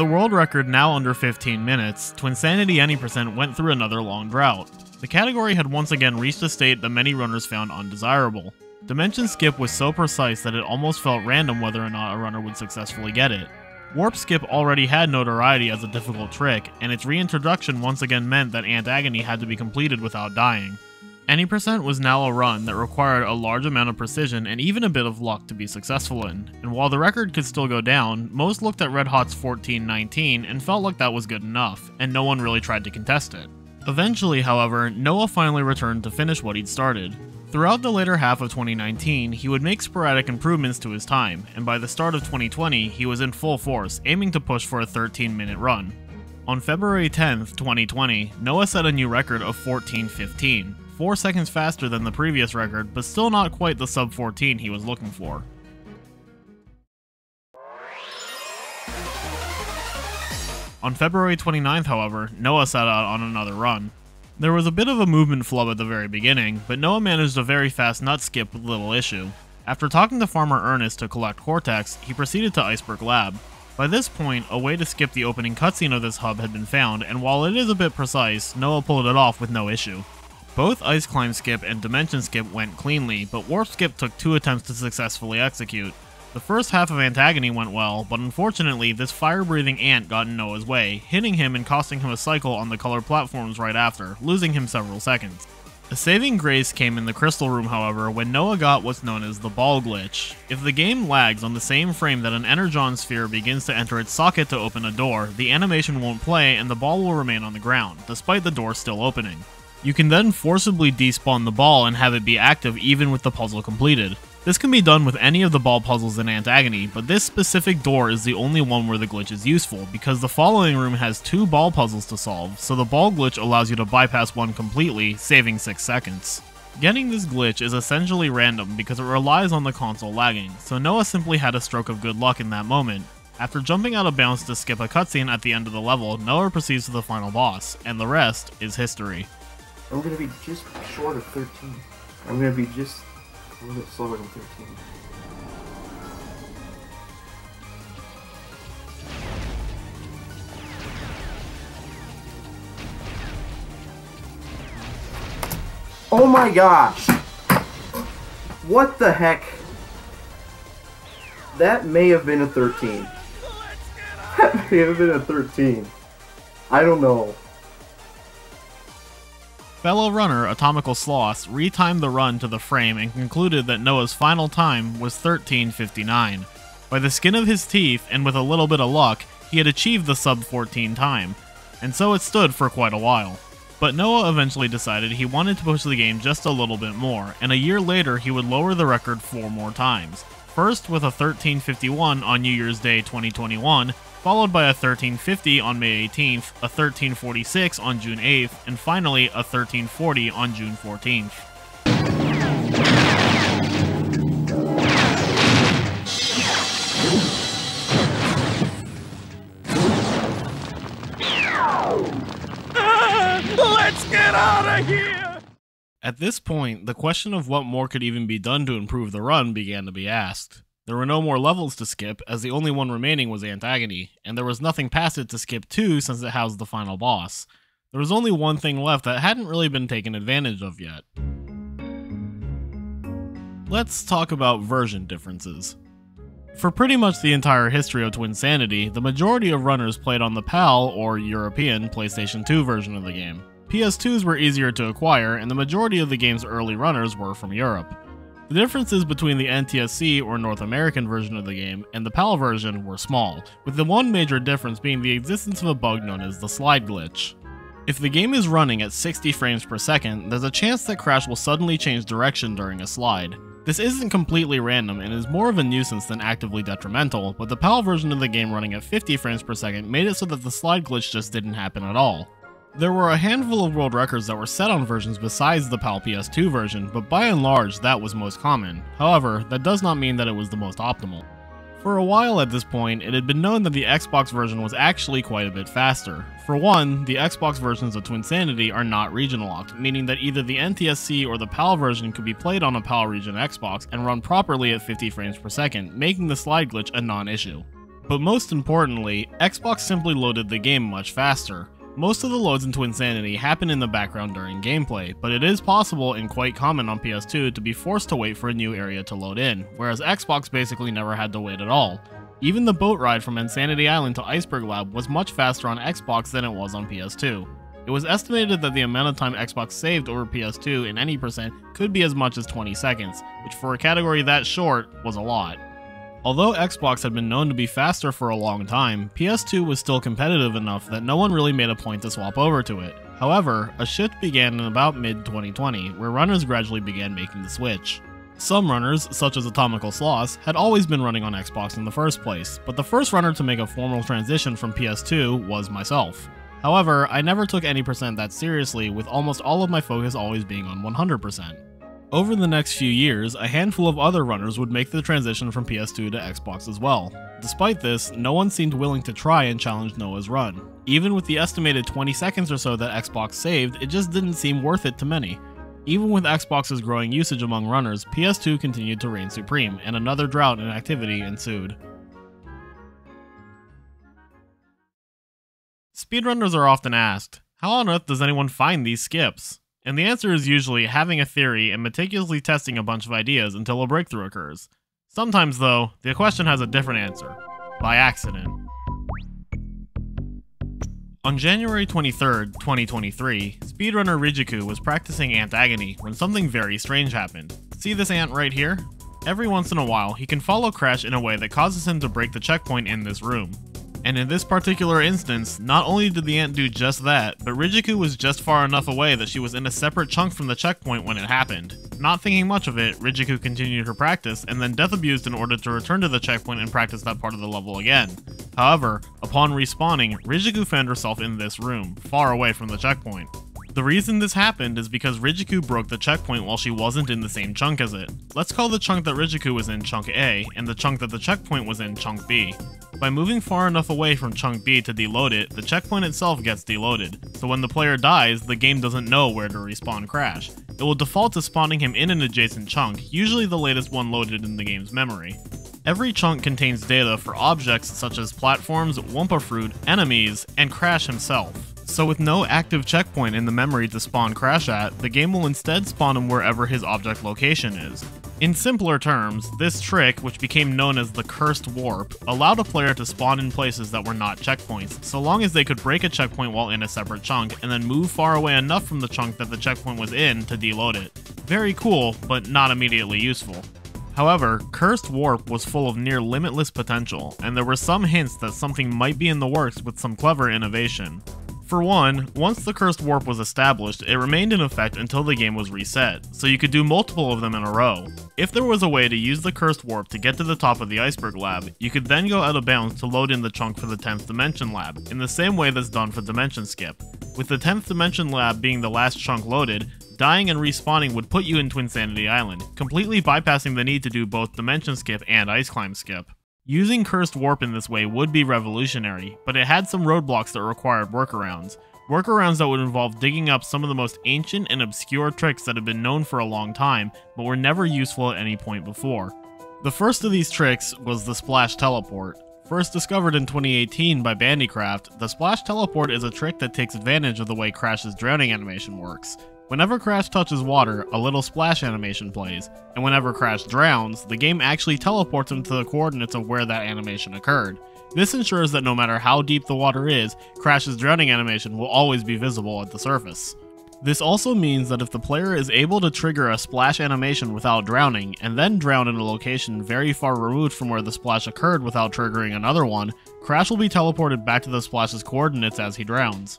The world record now under 15 minutes, Twinsanity Any% went through another long drought. The category had once again reached a state that many runners found undesirable. Dimension Skip was so precise that it almost felt random whether or not a runner would successfully get it. Warp Skip already had notoriety as a difficult trick, and its reintroduction once again meant that Ant Agony had to be completed without dying. Any percent was now a run that required a large amount of precision and even a bit of luck to be successful in, and while the record could still go down, most looked at Red Hot's 1419 and felt like that was good enough, and no one really tried to contest it. Eventually, however, Noah finally returned to finish what he'd started. Throughout the later half of 2019, he would make sporadic improvements to his time, and by the start of 2020, he was in full force, aiming to push for a 13 minute run. On February 10th, 2020, Noah set a new record of 14.15, 4 seconds faster than the previous record, but still not quite the sub 14 he was looking for. On February 29th, however, Noah set out on another run. There was a bit of a movement flub at the very beginning, but Noah managed a very fast nut skip with little issue. After talking to Farmer Ernest to collect Cortex, he proceeded to Iceberg Lab. By this point, a way to skip the opening cutscene of this hub had been found, and while it is a bit precise, Noah pulled it off with no issue. Both Ice Climb Skip and Dimension Skip went cleanly, but Warp Skip took two attempts to successfully execute. The first half of Ant Agony went well, but unfortunately, this fire-breathing ant got in Noah's way, hitting him and costing him a cycle on the colored platforms right after, losing him several seconds. A saving grace came in the Crystal Room, however, when Noah got what's known as the ball glitch. If the game lags on the same frame that an Energon sphere begins to enter its socket to open a door, the animation won't play and the ball will remain on the ground, despite the door still opening. You can then forcibly despawn the ball and have it be active even with the puzzle completed. This can be done with any of the ball puzzles in Ant Agony, but this specific door is the only one where the glitch is useful, because the following room has two ball puzzles to solve, so the ball glitch allows you to bypass one completely, saving 6 seconds. Getting this glitch is essentially random because it relies on the console lagging, so Noah simply had a stroke of good luck in that moment. After jumping out of bounds to skip a cutscene at the end of the level, Noah proceeds to the final boss, and the rest is history. I'm gonna be just short of 13. I'm gonna be just a little bit slower than 13. Oh my gosh! What the heck? That may have been a 13. [laughs] That may have been a 13. I don't know. Fellow runner Atomical Sloth retimed the run to the frame and concluded that Noah's final time was 13.59. By the skin of his teeth, and with a little bit of luck, he had achieved the sub 14 time, and so it stood for quite a while. But Noah eventually decided he wanted to push the game just a little bit more, and a year later he would lower the record four more times. First with a 1351 on New Year's Day 2021, followed by a 1350 on May 18th, a 1346 on June 8th, and finally a 1340 on June 14th. [laughs] Let's get out of here! At this point, the question of what more could even be done to improve the run began to be asked. There were no more levels to skip, as the only one remaining was Ant Agony, and there was nothing past it to skip to since it housed the final boss. There was only one thing left that hadn't really been taken advantage of yet. Let's talk about version differences. For pretty much the entire history of Twinsanity, the majority of runners played on the PAL, or European, PlayStation 2 version of the game. PS2s were easier to acquire, and the majority of the game's early runners were from Europe. The differences between the NTSC or North American version of the game and the PAL version were small, with the one major difference being the existence of a bug known as the slide glitch. If the game is running at 60 frames per second, there's a chance that Crash will suddenly change direction during a slide. This isn't completely random and is more of a nuisance than actively detrimental, but the PAL version of the game running at 50 frames per second made it so that the slide glitch just didn't happen at all. There were a handful of world records that were set on versions besides the PAL PS2 version, but by and large that was most common. However, that does not mean that it was the most optimal. For a while at this point, it had been known that the Xbox version was actually quite a bit faster. For one, the Xbox versions of Twinsanity are not region locked, meaning that either the NTSC or the PAL version could be played on a PAL region Xbox and run properly at 50 frames per second, making the slide glitch a non-issue. But most importantly, Xbox simply loaded the game much faster. Most of the loads into Insanity happen in the background during gameplay, but it is possible and quite common on PS2 to be forced to wait for a new area to load in, whereas Xbox basically never had to wait at all. Even the boat ride from Insanity Island to Iceberg Lab was much faster on Xbox than it was on PS2. It was estimated that the amount of time Xbox saved over PS2 in any percent could be as much as 20 seconds, which for a category that short was a lot. Although Xbox had been known to be faster for a long time, PS2 was still competitive enough that no one really made a point to swap over to it. However, a shift began in about mid 2020, where runners gradually began making the switch. Some runners, such as Atomical Sloth, had always been running on Xbox in the first place, but the first runner to make a formal transition from PS2 was myself. However, I never took any percent that seriously, with almost all of my focus always being on 100%. Over the next few years, a handful of other runners would make the transition from PS2 to Xbox as well. Despite this, no one seemed willing to try and challenge Noah's run. Even with the estimated 20 seconds or so that Xbox saved, it just didn't seem worth it to many. Even with Xbox's growing usage among runners, PS2 continued to reign supreme, and another drought in activity ensued. Speedrunners are often asked, how on earth does anyone find these skips? And the answer is usually having a theory and meticulously testing a bunch of ideas until a breakthrough occurs. Sometimes, though, the question has a different answer by accident. On January 23rd, 2023, speedrunner Rijiku was practicing Ant Agony when something very strange happened. See this ant right here? Every once in a while, he can follow Crash in a way that causes him to break the checkpoint in this room. And in this particular instance, not only did the ant do just that, but Rijiku was just far enough away that she was in a separate chunk from the checkpoint when it happened. Not thinking much of it, Rijiku continued her practice, and then death abused in order to return to the checkpoint and practice that part of the level again. However, upon respawning, Rijiku found herself in this room, far away from the checkpoint. The reason this happened is because Rijiku broke the checkpoint while she wasn't in the same chunk as it. Let's call the chunk that Rijiku was in chunk A, and the chunk that the checkpoint was in chunk B. By moving far enough away from chunk B to deload it, the checkpoint itself gets deloaded, so when the player dies, the game doesn't know where to respawn Crash. It will default to spawning him in an adjacent chunk, usually the latest one loaded in the game's memory. Every chunk contains data for objects such as platforms, Wumpa Fruit, enemies, and Crash himself. So with no active checkpoint in the memory to spawn Crash at, the game will instead spawn him wherever his object location is. In simpler terms, this trick, which became known as the Cursed Warp, allowed a player to spawn in places that were not checkpoints, so long as they could break a checkpoint while in a separate chunk, and then move far away enough from the chunk that the checkpoint was in to deload it. Very cool, but not immediately useful. However, Cursed Warp was full of near limitless potential, and there were some hints that something might be in the works with some clever innovation. For one, once the Cursed Warp was established, it remained in effect until the game was reset, so you could do multiple of them in a row. If there was a way to use the Cursed Warp to get to the top of the Iceberg Lab, you could then go out of bounds to load in the chunk for the 10th Dimension Lab, in the same way that's done for Dimension Skip. With the 10th Dimension Lab being the last chunk loaded, dying and respawning would put you in Twinsanity Island, completely bypassing the need to do both Dimension Skip and Ice Climb Skip. Using Cursed Warp in this way would be revolutionary, but it had some roadblocks that required workarounds. Workarounds that would involve digging up some of the most ancient and obscure tricks that have been known for a long time, but were never useful at any point before. The first of these tricks was the Splash Teleport. First discovered in 2018 by Bandicraft, the Splash Teleport is a trick that takes advantage of the way Crash's drowning animation works. Whenever Crash touches water, a little splash animation plays, and whenever Crash drowns, the game actually teleports him to the coordinates of where that animation occurred. This ensures that no matter how deep the water is, Crash's drowning animation will always be visible at the surface. This also means that if the player is able to trigger a splash animation without drowning, and then drown in a location very far removed from where the splash occurred without triggering another one, Crash will be teleported back to the splash's coordinates as he drowns.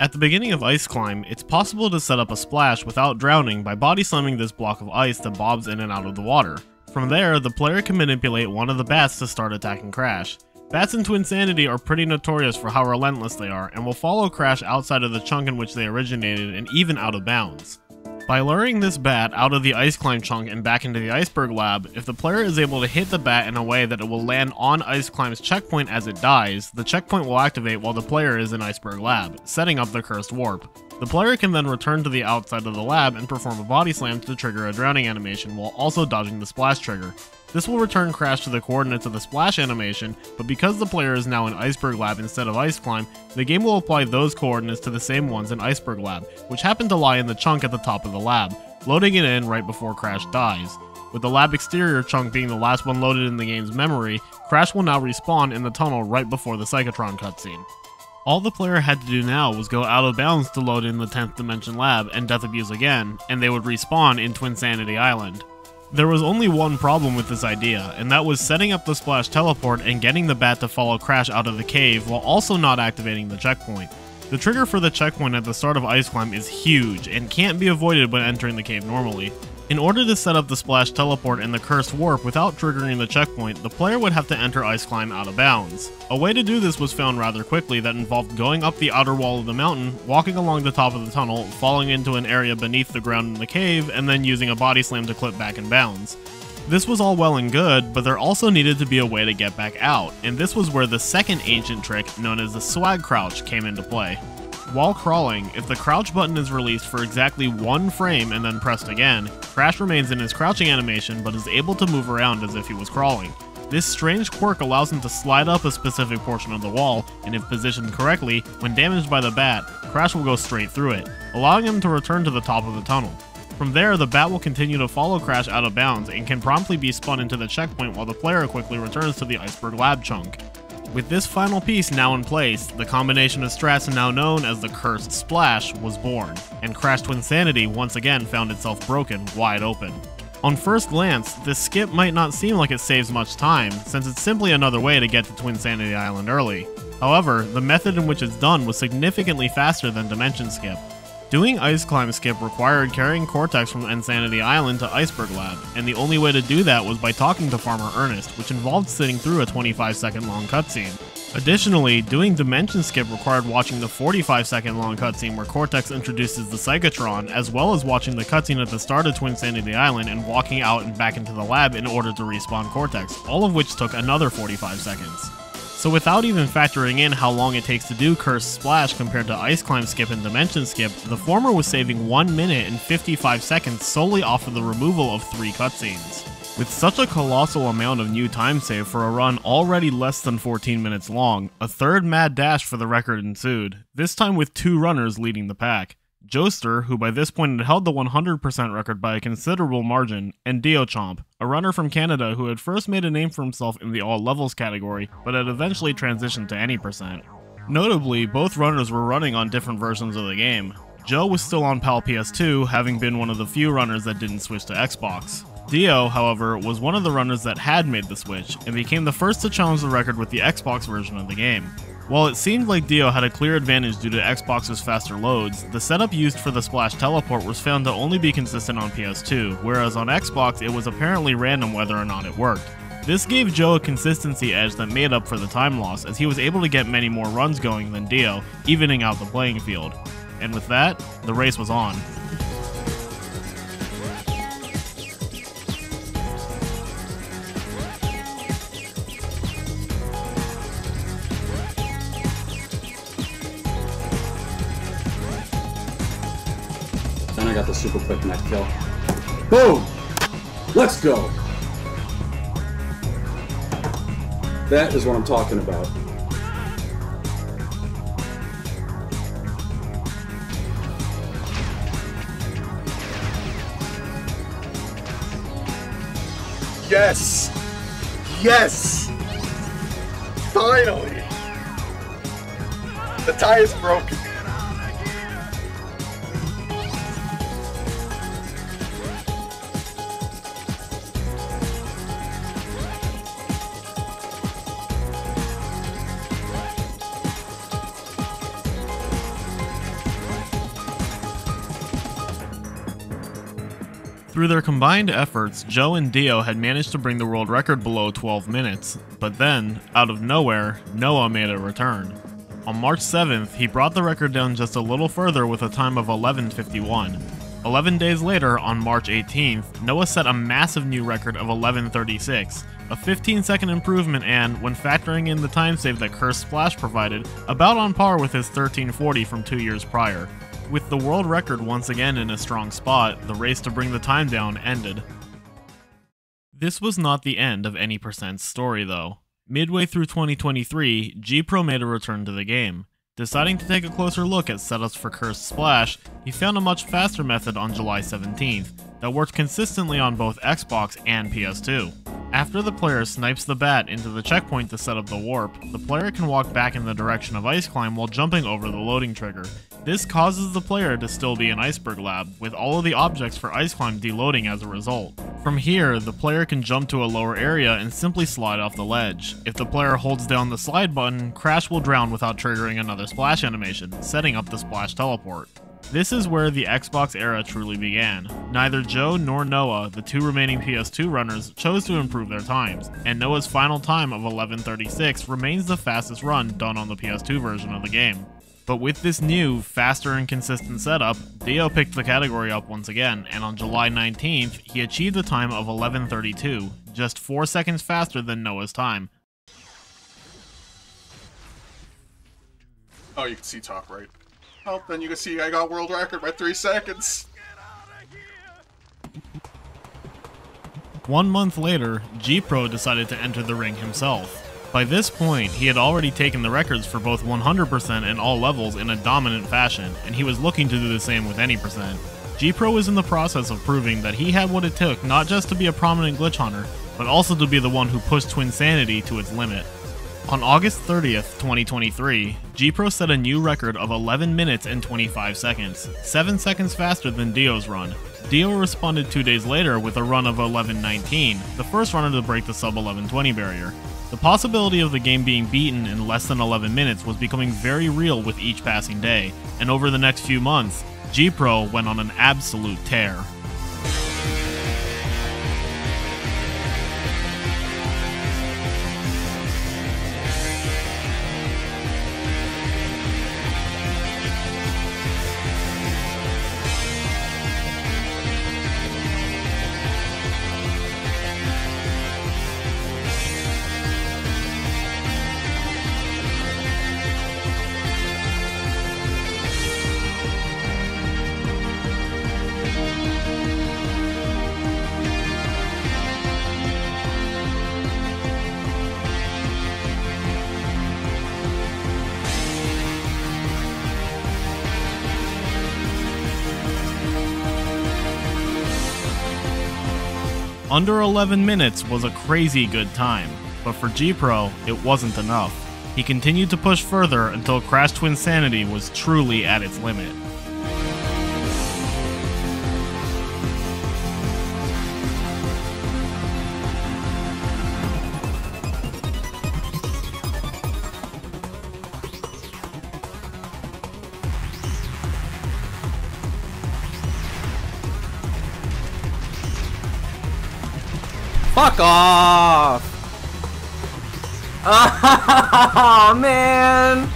At the beginning of Ice Climb, it's possible to set up a splash without drowning by body slamming this block of ice that bobs in and out of the water. From there, the player can manipulate one of the bats to start attacking Crash. Bats in Twinsanity are pretty notorious for how relentless they are, and will follow Crash outside of the chunk in which they originated and even out of bounds. By luring this bat out of the ice climb chunk and back into the iceberg lab, if the player is able to hit the bat in a way that it will land on ice climb's checkpoint as it dies, the checkpoint will activate while the player is in iceberg lab, setting up the cursed warp. The player can then return to the outside of the lab and perform a body slam to trigger a drowning animation while also dodging the splash trigger. This will return Crash to the coordinates of the splash animation, but because the player is now in Iceberg Lab instead of Ice Climb, the game will apply those coordinates to the same ones in Iceberg Lab, which happen to lie in the chunk at the top of the lab, loading it in right before Crash dies. With the lab exterior chunk being the last one loaded in the game's memory, Crash will now respawn in the tunnel right before the Psychotron cutscene. All the player had to do now was go out of bounds to load in the 10th Dimension Lab and Death Abuse again, and they would respawn in Twinsanity Island. There was only one problem with this idea, and that was setting up the Splash teleport and getting the bat to follow Crash out of the cave while also not activating the checkpoint. The trigger for the checkpoint at the start of Ice Climb is huge and can't be avoided when entering the cave normally. In order to set up the Splash Teleport and the Cursed Warp without triggering the checkpoint, the player would have to enter Ice Climb out of bounds. A way to do this was found rather quickly that involved going up the outer wall of the mountain, walking along the top of the tunnel, falling into an area beneath the ground in the cave, and then using a body slam to clip back in bounds. This was all well and good, but there also needed to be a way to get back out, and this was where the second ancient trick, known as the swag crouch, came into play. While crawling, if the crouch button is released for exactly one frame and then pressed again, Crash remains in his crouching animation but is able to move around as if he was crawling. This strange quirk allows him to slide up a specific portion of the wall, and if positioned correctly, when damaged by the bat, Crash will go straight through it, allowing him to return to the top of the tunnel. From there, the bat will continue to follow Crash out of bounds and can promptly be spun into the checkpoint while the player quickly returns to the Iceberg Lab chunk. With this final piece now in place, the combination of strats now known as the Cursed Splash was born, and Crash Twinsanity once again found itself broken wide open. On first glance, this skip might not seem like it saves much time, since it's simply another way to get to Twinsanity Island early. However, the method in which it's done was significantly faster than Dimension Skip, Doing Ice Climb Skip required carrying Cortex from Insanity Island to Iceberg Lab, and the only way to do that was by talking to Farmer Ernest, which involved sitting through a 25 second long cutscene. Additionally, doing Dimension Skip required watching the 45 second long cutscene where Cortex introduces the Psychotron, as well as watching the cutscene at the start of Twinsanity Island and walking out and back into the lab in order to respawn Cortex, all of which took another 45 seconds. So without even factoring in how long it takes to do Curse Splash compared to Ice Climb Skip and Dimension Skip, the former was saving 1 minute and 55 seconds solely off of the removal of 3 cutscenes. With such a colossal amount of new time save for a run already less than 14 minutes long, a third mad dash for the record ensued, this time with two runners leading the pack. Joester, who by this point had held the 100% record by a considerable margin, and Dio Chomp, a runner from Canada who had first made a name for himself in the all levels category, but had eventually transitioned to any percent. Notably, both runners were running on different versions of the game. Joe was still on PAL PS2, having been one of the few runners that didn't switch to Xbox. Dio, however, was one of the runners that had made the switch, and became the first to challenge the record with the Xbox version of the game. While it seemed like Dio had a clear advantage due to Xbox's faster loads, the setup used for the Splash Teleport was found to only be consistent on PS2, whereas on Xbox it was apparently random whether or not it worked. This gave Joe a consistency edge that made up for the time loss, as he was able to get many more runs going than Dio, evening out the playing field. And with that, the race was on. The super quick neck kill. Boom! Let's go! That is what I'm talking about. Yes! Yes! Finally! The tie is broken. Through their combined efforts, Joe and Dio had managed to bring the world record below 12 minutes, but then, out of nowhere, Noah made a return. On March 7th, he brought the record down just a little further with a time of 11.51. 11 days later, on March 18th, Noah set a massive new record of 11.36, a 15 second improvement and, when factoring in the time save that Cursed Splash provided, about on par with his 1340 from two years prior. With the world record once again in a strong spot, the race to bring the time down ended. This was not the end of any percent's story, though. Midway through 2023, Gpro made a return to the game. Deciding to take a closer look at setups for Cursed Splash, he found a much faster method on July 17th that worked consistently on both Xbox and PS2. After the player snipes the bat into the checkpoint to set up the warp, the player can walk back in the direction of Ice Climb while jumping over the loading trigger. This causes the player to still be in Iceberg Lab, with all of the objects for Ice Climb deloading as a result. From here, the player can jump to a lower area and simply slide off the ledge. If the player holds down the slide button, Crash will drown without triggering another splash animation, setting up the splash teleport. This is where the Xbox era truly began. Neither Joe nor Noah, the two remaining PS2 runners, chose to improve their times, and Noah's final time of 11.36 remains the fastest run done on the PS2 version of the game. But with this new, faster and consistent setup, Dio picked the category up once again, and on July 19th, he achieved a time of 11.32, just 4 seconds faster than Noah's time. Oh, you can see top right. Oh, then you can see I got world record by three seconds. One month later, Gpro decided to enter the ring himself. By this point, he had already taken the records for both 100% and all levels in a dominant fashion, and he was looking to do the same with any percent. Gpro was in the process of proving that he had what it took not just to be a prominent glitch hunter, but also to be the one who pushed Twinsanity to its limit. On August 30th, 2023, Gpro set a new record of 11 minutes and 25 seconds, 7 seconds faster than Dio's run. Dio responded two days later with a run of 11.19, the first runner to break the sub 1120 barrier. The possibility of the game being beaten in less than 11 minutes was becoming very real with each passing day, and over the next few months, Gpro went on an absolute tear. Under 11 minutes was a crazy good time, but for Gpro, it wasn't enough. He continued to push further until Crash Twinsanity was truly at its limit. Off! Oh man!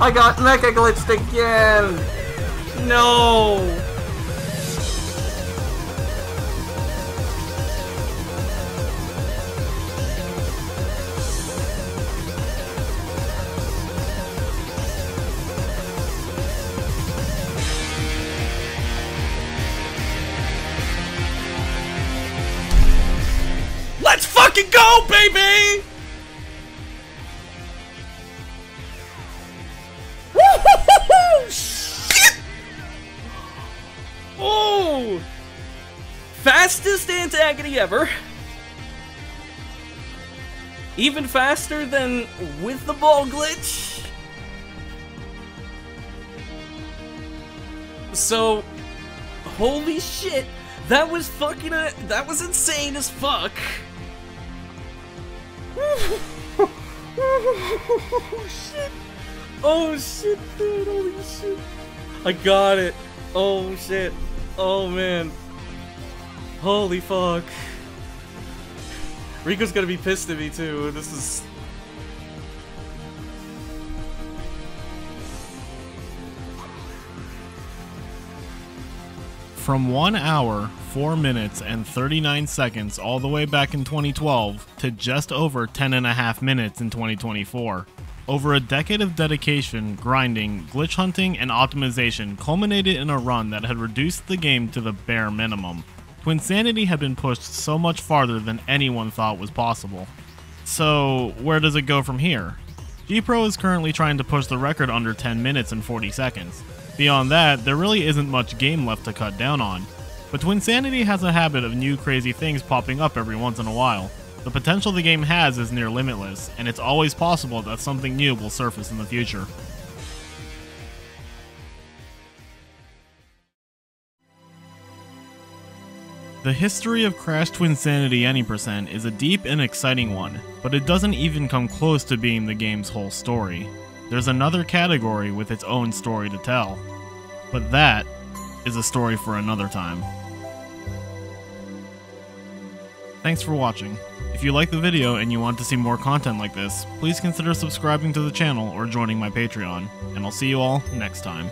I got mecha glitched again! No! Even faster than with the ball glitch. So, holy shit, that was fucking, uh, that was insane as fuck. oh [laughs] shit! Oh shit, dude! Holy shit! I got it! Oh shit! Oh man! Holy fuck! Riko's gonna be pissed at me too. This is. From 1 hour, 4 minutes, and 39 seconds all the way back in 2012 to just over 10 and a half minutes in 2024. Over a decade of dedication, grinding, glitch hunting, and optimization culminated in a run that had reduced the game to the bare minimum. Twinsanity had been pushed so much farther than anyone thought was possible. So, where does it go from here? Gpro is currently trying to push the record under 10 minutes and 40 seconds. Beyond that, there really isn't much game left to cut down on. But Twinsanity has a habit of new crazy things popping up every once in a while. The potential the game has is near limitless, and it's always possible that something new will surface in the future. The history of Crash Twinsanity Any Percent is a deep and exciting one, but it doesn't even come close to being the game's whole story. There's another category with its own story to tell. But that is a story for another time. Thanks for watching. If you like the video and you want to see more content like this, please consider subscribing to the channel or joining my Patreon, and I'll see you all next time.